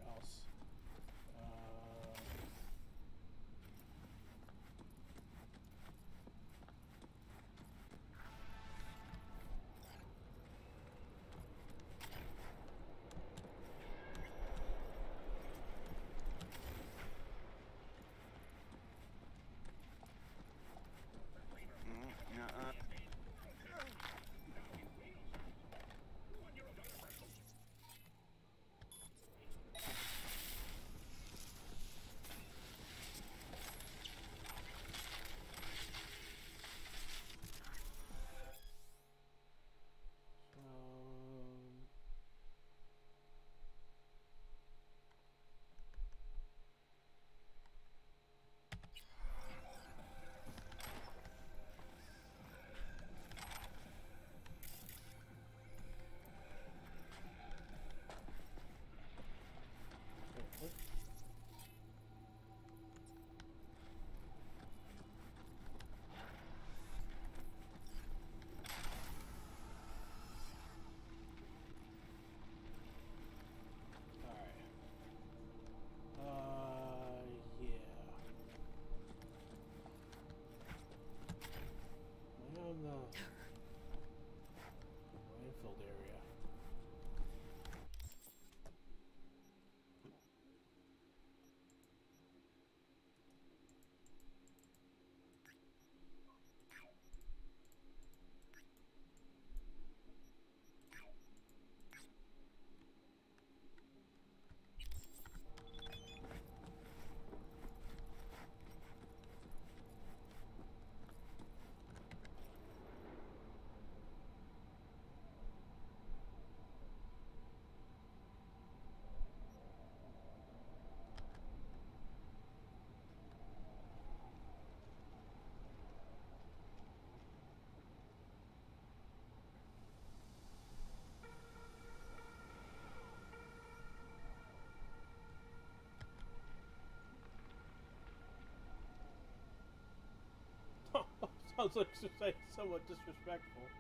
Sounds like somewhat disrespectful.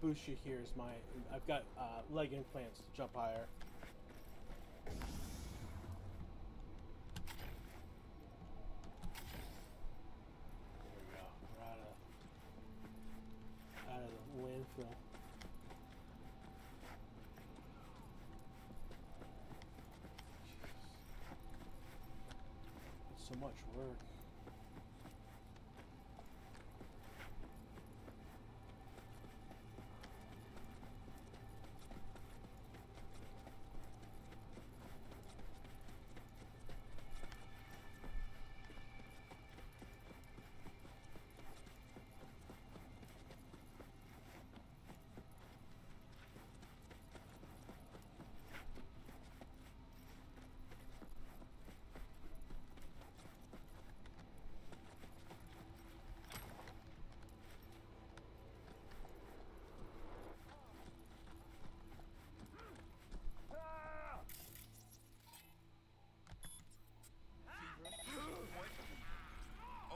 Boost you hear is my. I've got uh, leg implants to jump higher. So much work.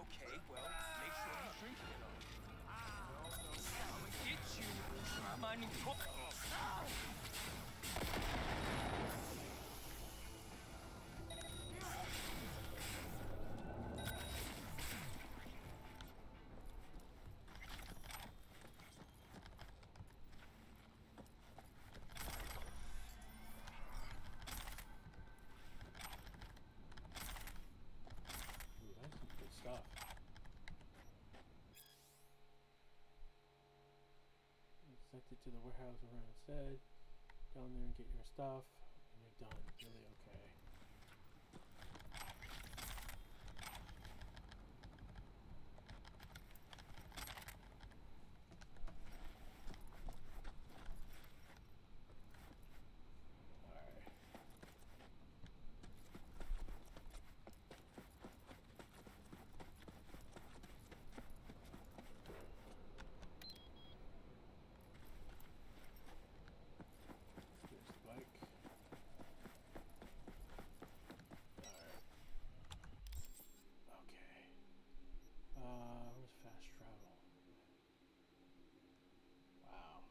Okay, well, make sure he's drinking it all. I'm gonna get you. I'm on Ooh, that's some good stuff. Sent it to the warehouse it said. Down there and get your stuff, and you're done. Really okay. Alright. Here's the bike. Alright. Okay. Uh, where's fast travel? Wow.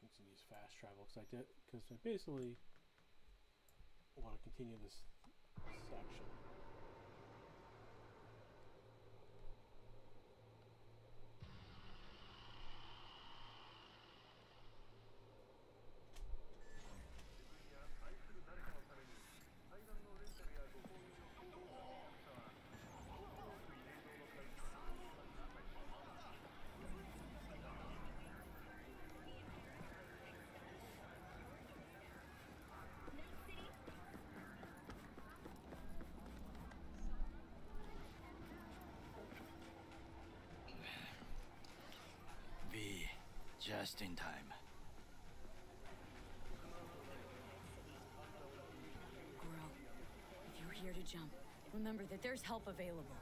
Thanks to these fast travel because I did because I basically want to continue this section. V, just in time. Girl, if you're here to jump, remember that there's help available.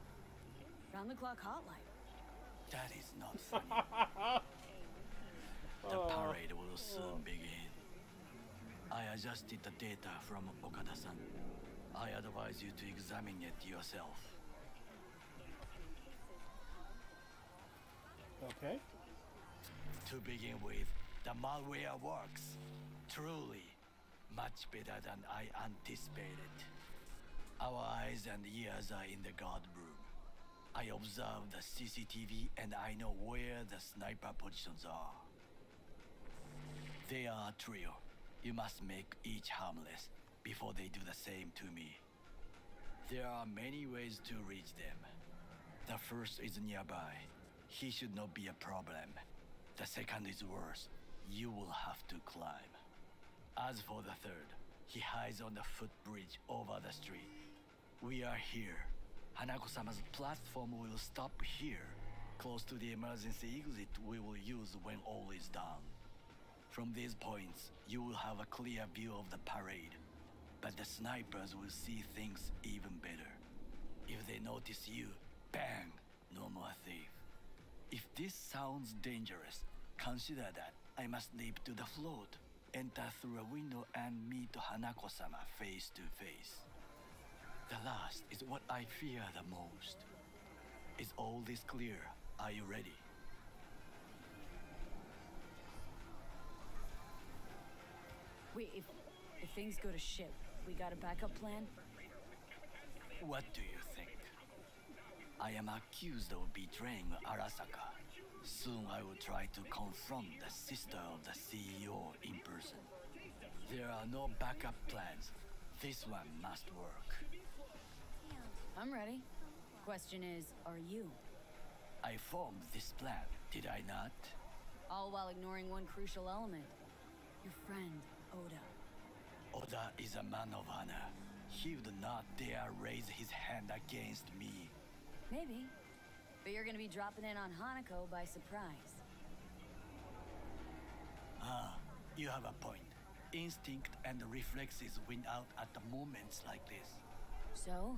Round the clock hotline. That is not funny. the oh. parade will soon begin. I adjusted the data from Okada-san. I advise you to examine it yourself. Okay. To begin with, the malware works. Truly, much better than I anticipated. Our eyes and ears are in the guard room. I observe the CCTV and I know where the sniper positions are. They are a trio. You must make each harmless before they do the same to me. There are many ways to reach them. The first is nearby. He should not be a problem. The second is worse. You will have to climb. As for the third, he hides on the footbridge over the street. We are here. Hanako-sama's platform will stop here, close to the emergency exit we will use when all is done. From these points, you will have a clear view of the parade, but the snipers will see things even better. If they notice you, bang, no more thief. If this sounds dangerous, consider that I must leap to the float, enter through a window, and meet Hanako-sama face to face. The last is what I fear the most. Is all this clear? Are you ready? Wait, if if things go to shit, we got a backup plan? What do you? I am accused of betraying Arasaka. Soon I will try to confront the sister of the CEO in person. There are no backup plans. This one must work. I'm ready. Question is, are you? I formed this plan, did I not? All while ignoring one crucial element. Your friend, Oda. Oda is a man of honor. He would not dare raise his hand against me. Maybe. But you're gonna be dropping in on Hanako by surprise. Ah, you have a point. Instinct and reflexes win out at the moments like this. So?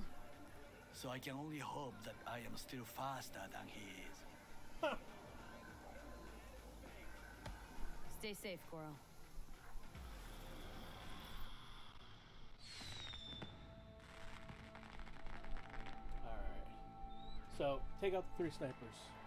So I can only hope that I am still faster than he is. Stay safe, Goro. So, take out the three snipers.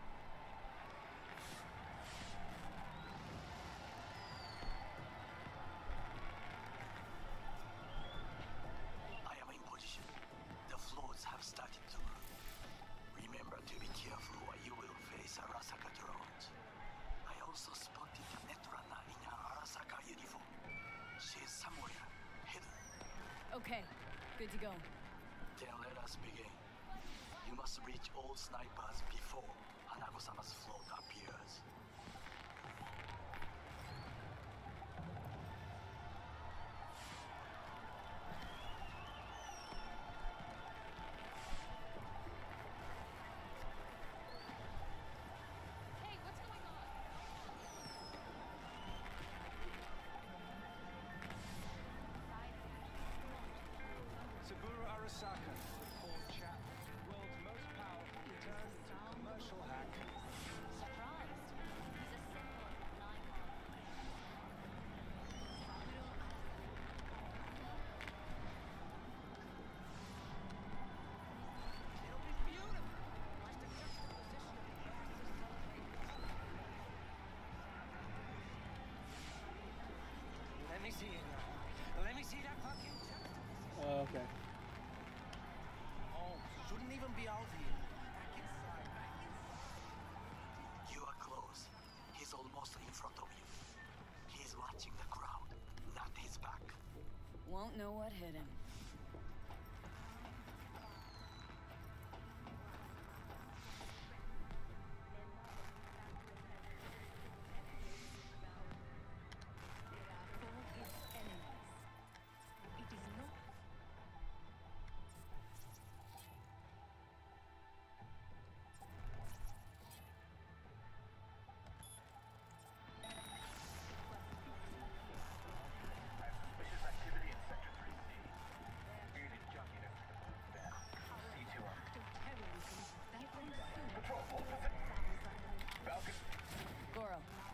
Won't know what hit him.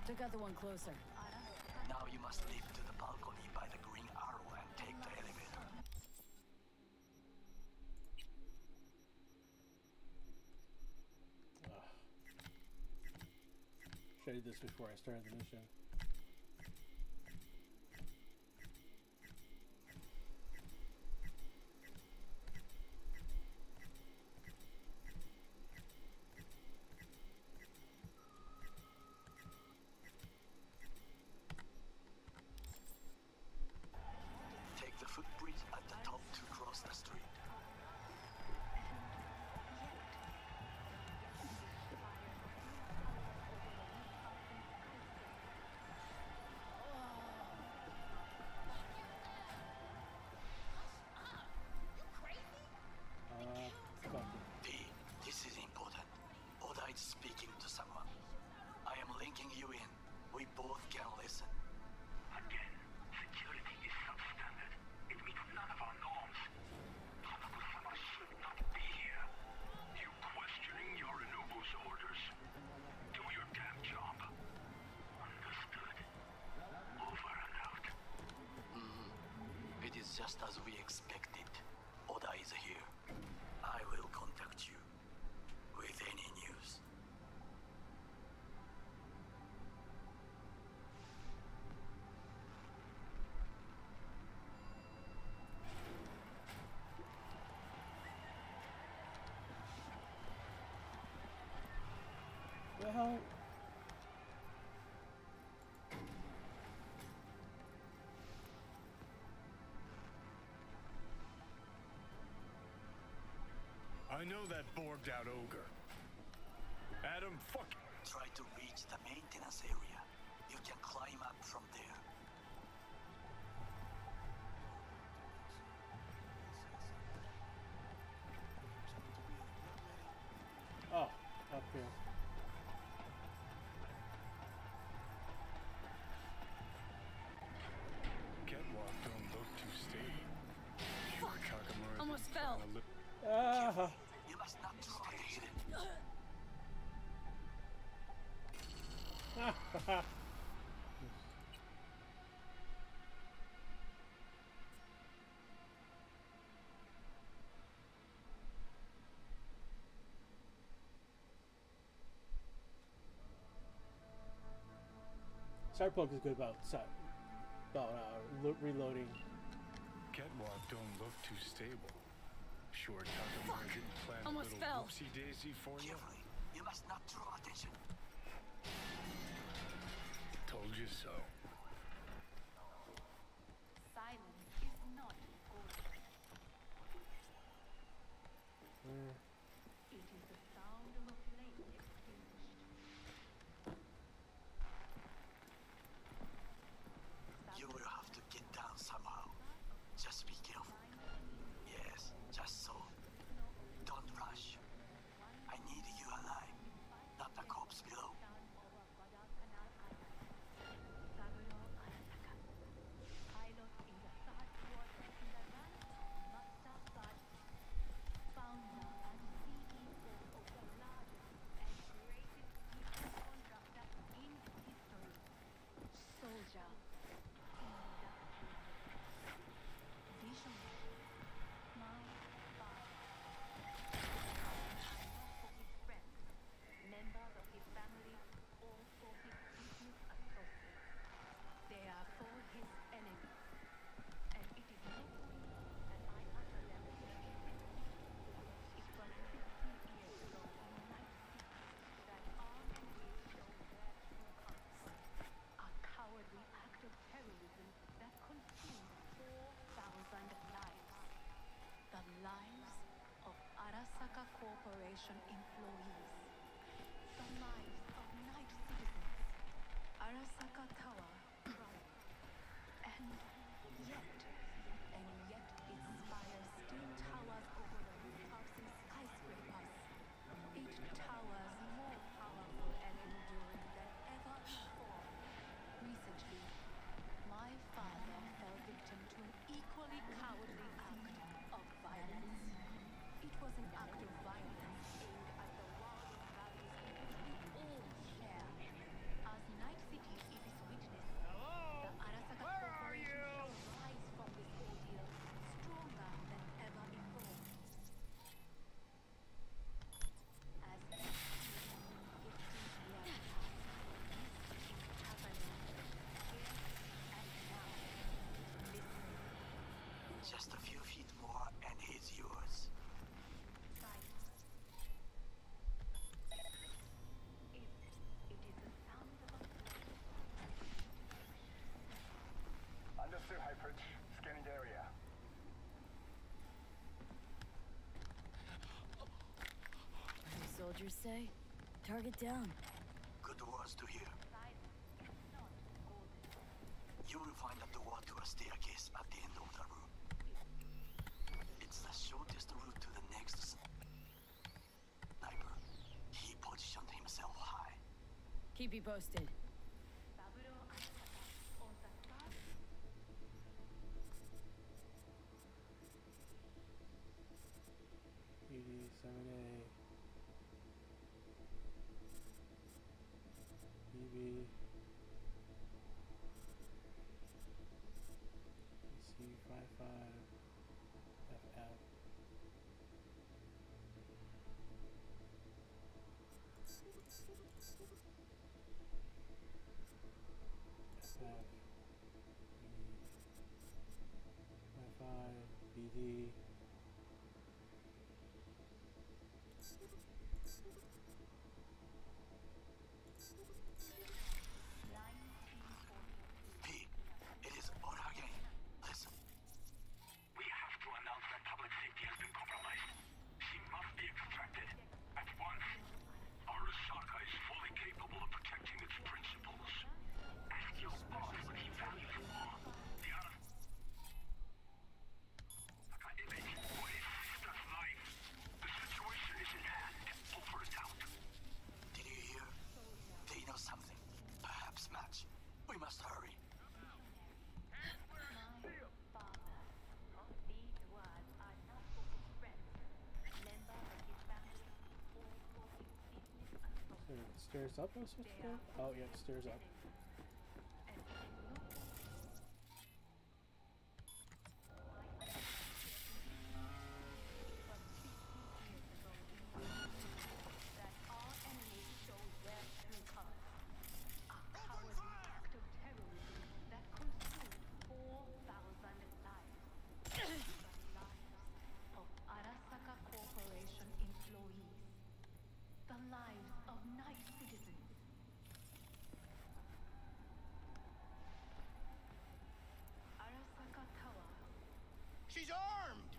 Took out the one closer. Now you must leap to the balcony by the green arrow and take the elevator. Should I do this before I started the mission? both can listen. Again, security is substandard. It meets none of our norms. Hanako-sama should not be here. You questioning Yorinobu's orders? Do your damn job. Understood. Over and out. Mm -hmm. It is just as we expected. I know that borged out ogre. Adam, fuck! Try to reach the maintenance area. You can climb up Cyberpunk is good about about uh, reloading. Catwalk don't look too stable. Sure, Takemura didn't plan Almost a fell. daisy for you. Carefully. You must not draw attention. Told you so. Silence is not. Mm. Just a few feet more and he's yours. Understood, Hyperch. Scanning area. What do soldiers say? Target down. Good words to hear. Keep you posted. The Pete, it is Orage. Listen. We have to announce that public safety has been compromised. She must be extracted. At once. Arasaka is fully capable of protecting its principals. Ask your boss what he values more. The Arasaka image or his sister's life. The situation is in hand. Over and out. Did you hear? They know something. Perhaps match. We must hurry. so stairs up. I supposed to go. Oh yeah, stairs up. Arasaka Corporation employees. The lives of nice citizens. Arasaka Tower. She's armed!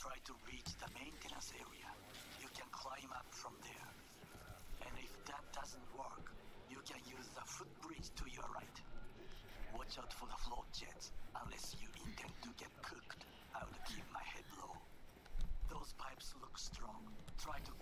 Try to reach the maintenance area. You can climb up from there. And if that doesn't work, you can use the footbridge to your right. Watch out for the float jets. Unless you intend to get cooked, I would keep my head low. Those pipes look strong. Try to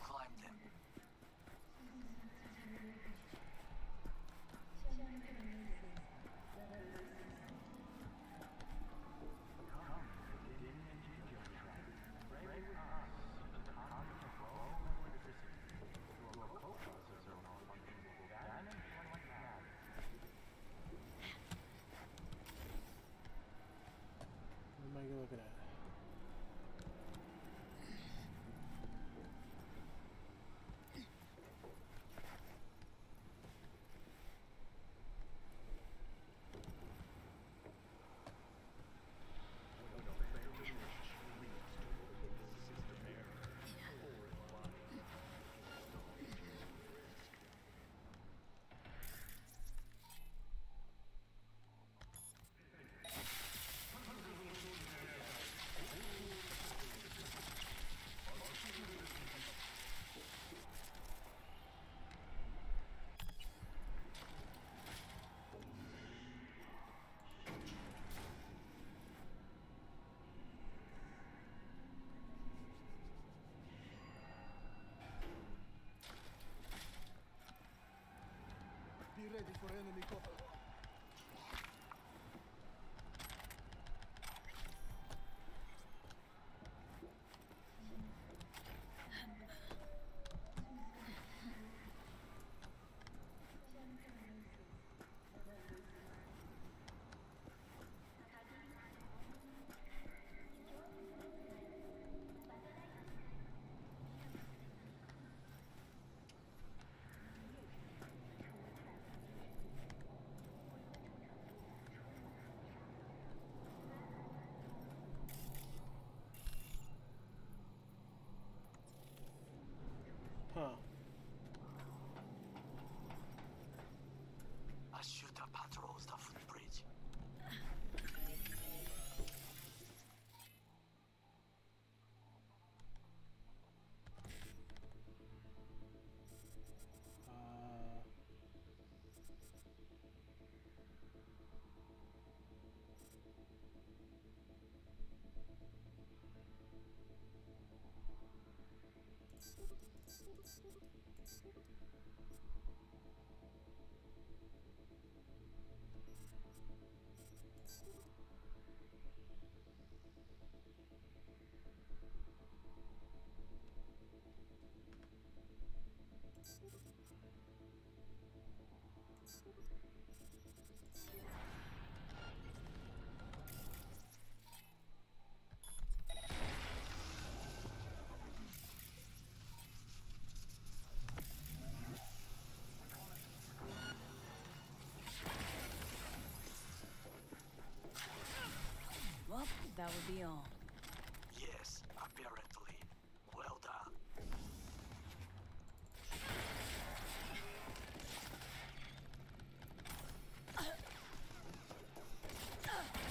ready for enemy cover. Huh. That would be all. Yes, apparently. Well done.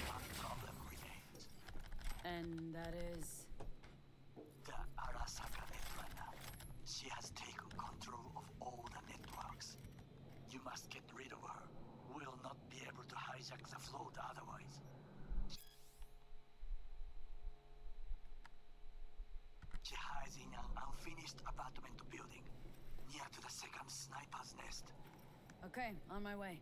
One problem remains. And that is. The Arasaka Netrunner. She has taken control of all the networks. You must get rid of her. We'll not be able to hijack the float otherwise. She hides in an unfinished apartment building near to the second sniper's nest. Okay, on my way.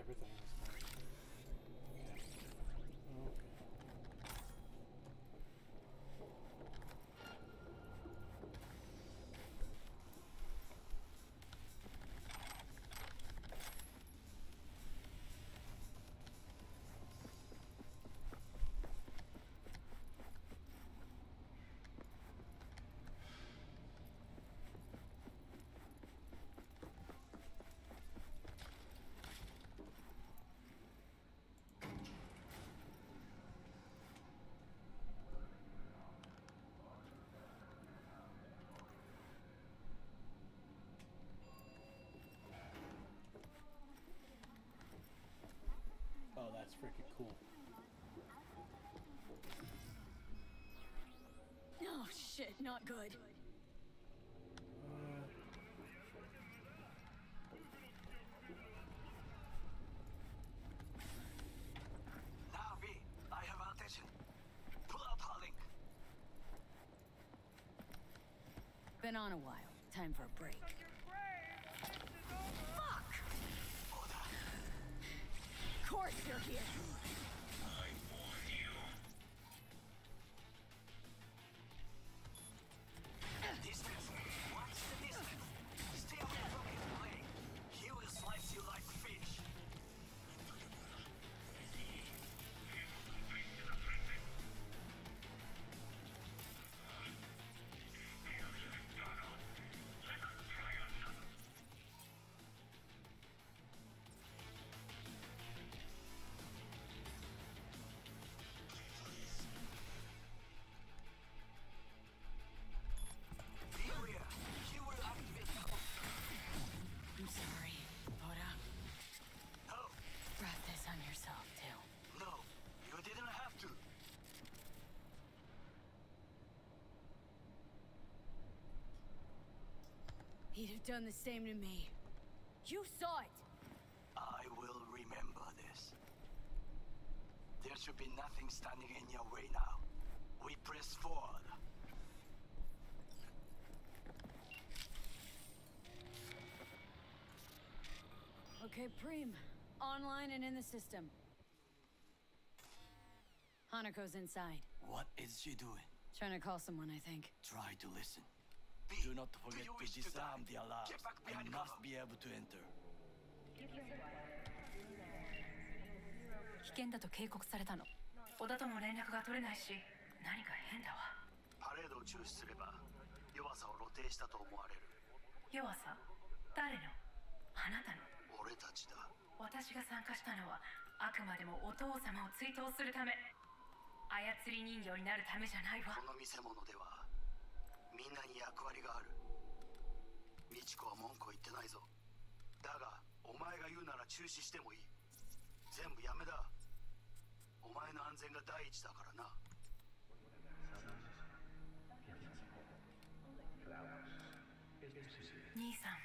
Everything this time. Okay. Okay. Oh, that's freaking cool. Oh shit, not good. Navi, I have attention. Pull up Harling. Been on a while. Time for a break. Fuck! Of course you're here. He'd have done the same to me. You saw it! I will remember this. There should be nothing standing in your way now. We press forward. Okay, Preem. Online and in the system. Hanako's inside. What is she doing? Trying to call someone, I think. Try to listen. Do not forget to disarm the alarms. Behind must be able to enter. 危険だと警告されたの。小田とも連絡が取れないし何か変だわ。パレードを中止すれば弱さを露呈したと思われる。弱さ？誰の？あなたの。俺たちだ。私が参加したのはあくまでもお父様を追悼するため。操り人形になるためじゃないわ。この見せ物ではみんなに役割がある。美智子は文句を言ってないぞ。だがお前が言うなら中止してもいい。全部やめだ。お前の安全が第一だからな。兄さん。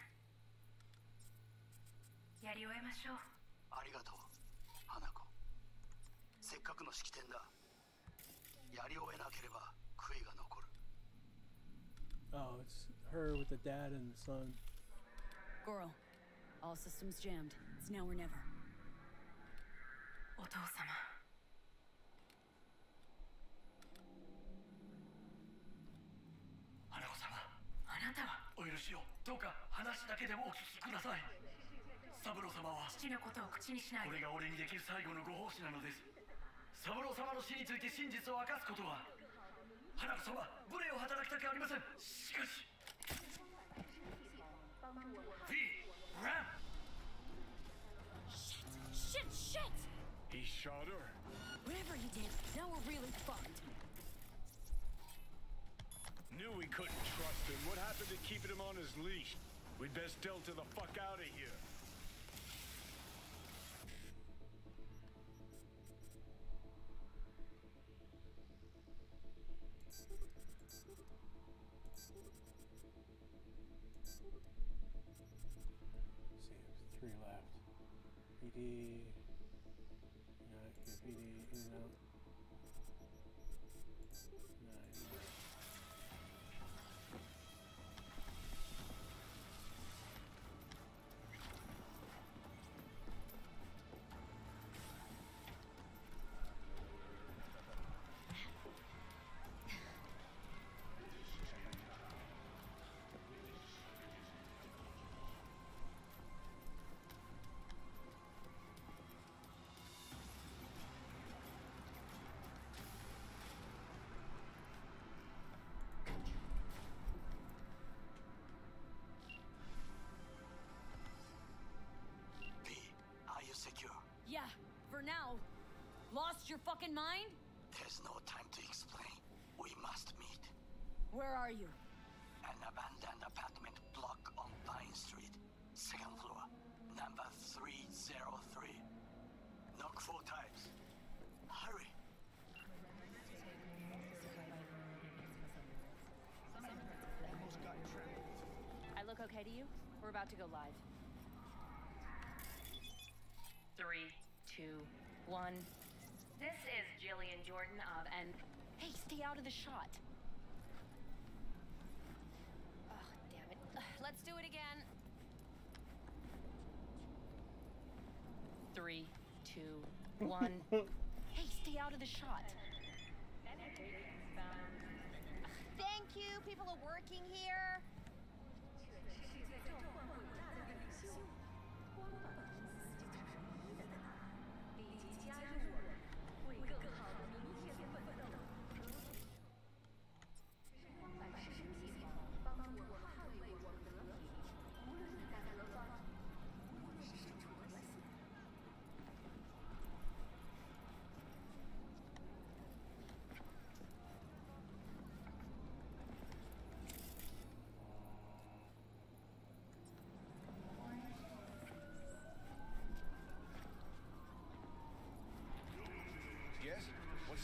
やり終えましょう。ありがとう花子。せっかくの式典だ。やり終えなければ悔いが残る oh, it's her with the dad and the son. Goro, All systems jammed. It's now or never. お父様花子様あなたはお許しをどうか話だけでもお聞きください。三郎様は父のことを口にしないで。これが俺にできる最後のご奉仕なのです三郎様の死について真実を明かすことは花子様無礼を働きたくありませんしかしフィーラン Shit, shit! He shot her. Whatever he did, now we're really fucked. Knew we couldn't trust him. What happened to keeping him on his leash? We'd best delta the fuck out of here. PD. No, here, PD, in and out. Lost your fucking mind? There's no time to explain. We must meet. Where are you? An abandoned apartment block on Pine Street. Second floor. Number 303. Knock four times. Hurry. I look okay to you? We're about to go live. Three, two, one. This is Gillean Jordan of and Hey, stay out of the shot. Ugh, damn it. Let's do it again. Three, two, one. hey, stay out of the shot. Thank you. People are working here.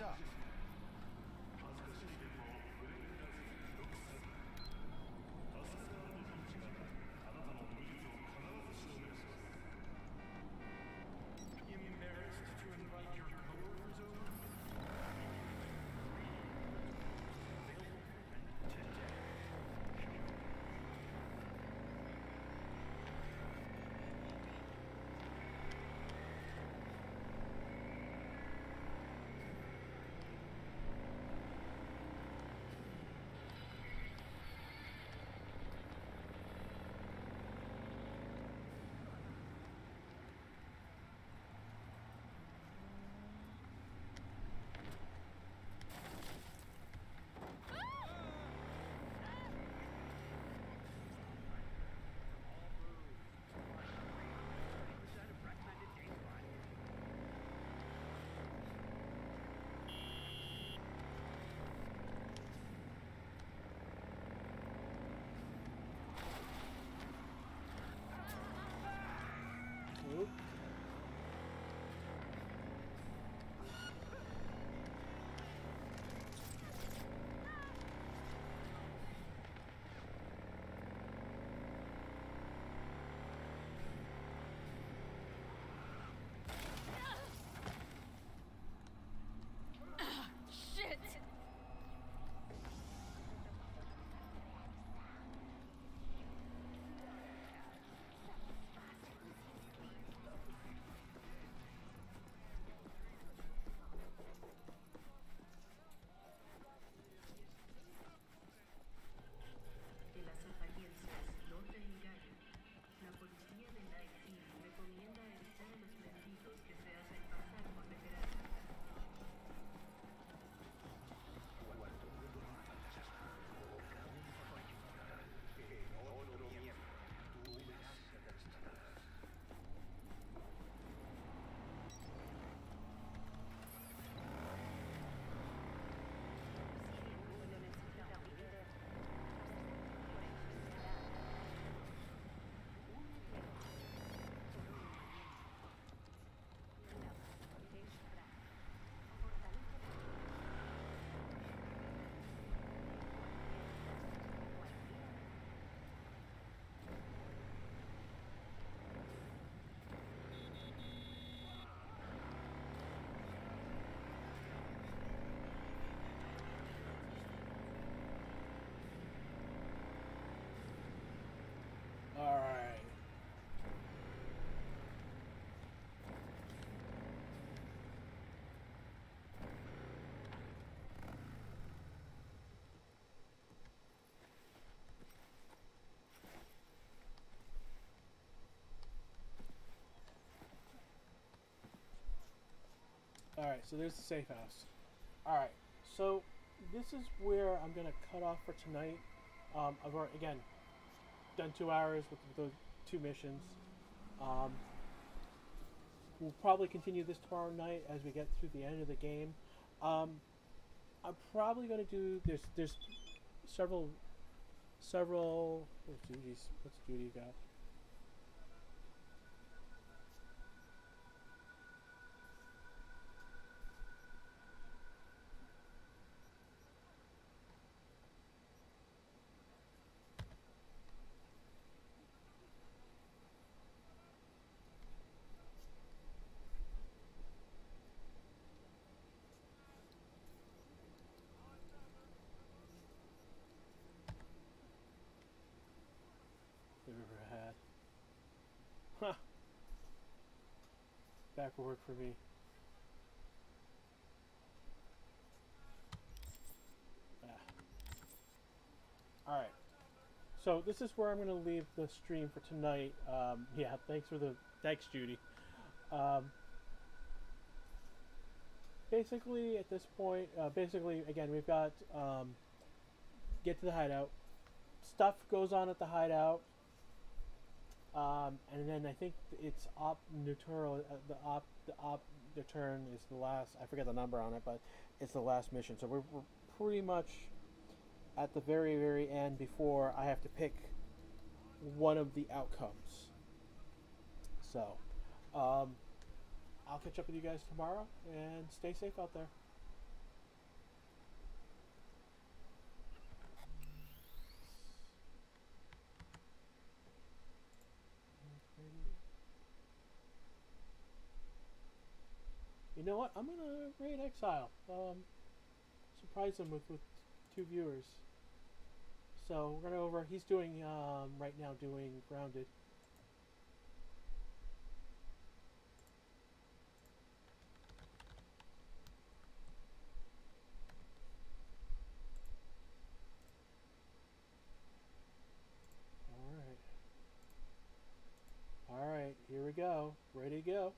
Up? Alright, so there's the safe house. Alright, so this is where I'm going to cut off for tonight. Um, I've already, again, done two hours with the two missions. Um, we'll probably continue this tomorrow night as we get through the end of the game. Um, I'm probably going to do, there's, there's several, several, oh, Judy's, what's Judy got? they've ever had. Huh. Back will work for me. Ah. Alright. So this is where I'm going to leave the stream for tonight. Um, yeah, thanks for the... Thanks, Judy. Um, basically, at this point, uh, basically, again, we've got... Um, get to the hideout. Stuff goes on at the hideout. Um, and then I think it's op neutral. Uh, the op the op return is the last. I forget the number on it, but it's the last mission. So we're, we're pretty much at the very very end before I have to pick one of the outcomes. So um, I'll catch up with you guys tomorrow and stay safe out there. You know what? I'm gonna raid Exile. Um, surprise him with, with two viewers. So we're gonna over. He's doing um, right now doing Grounded. All right. All right. Here we go. Ready to go.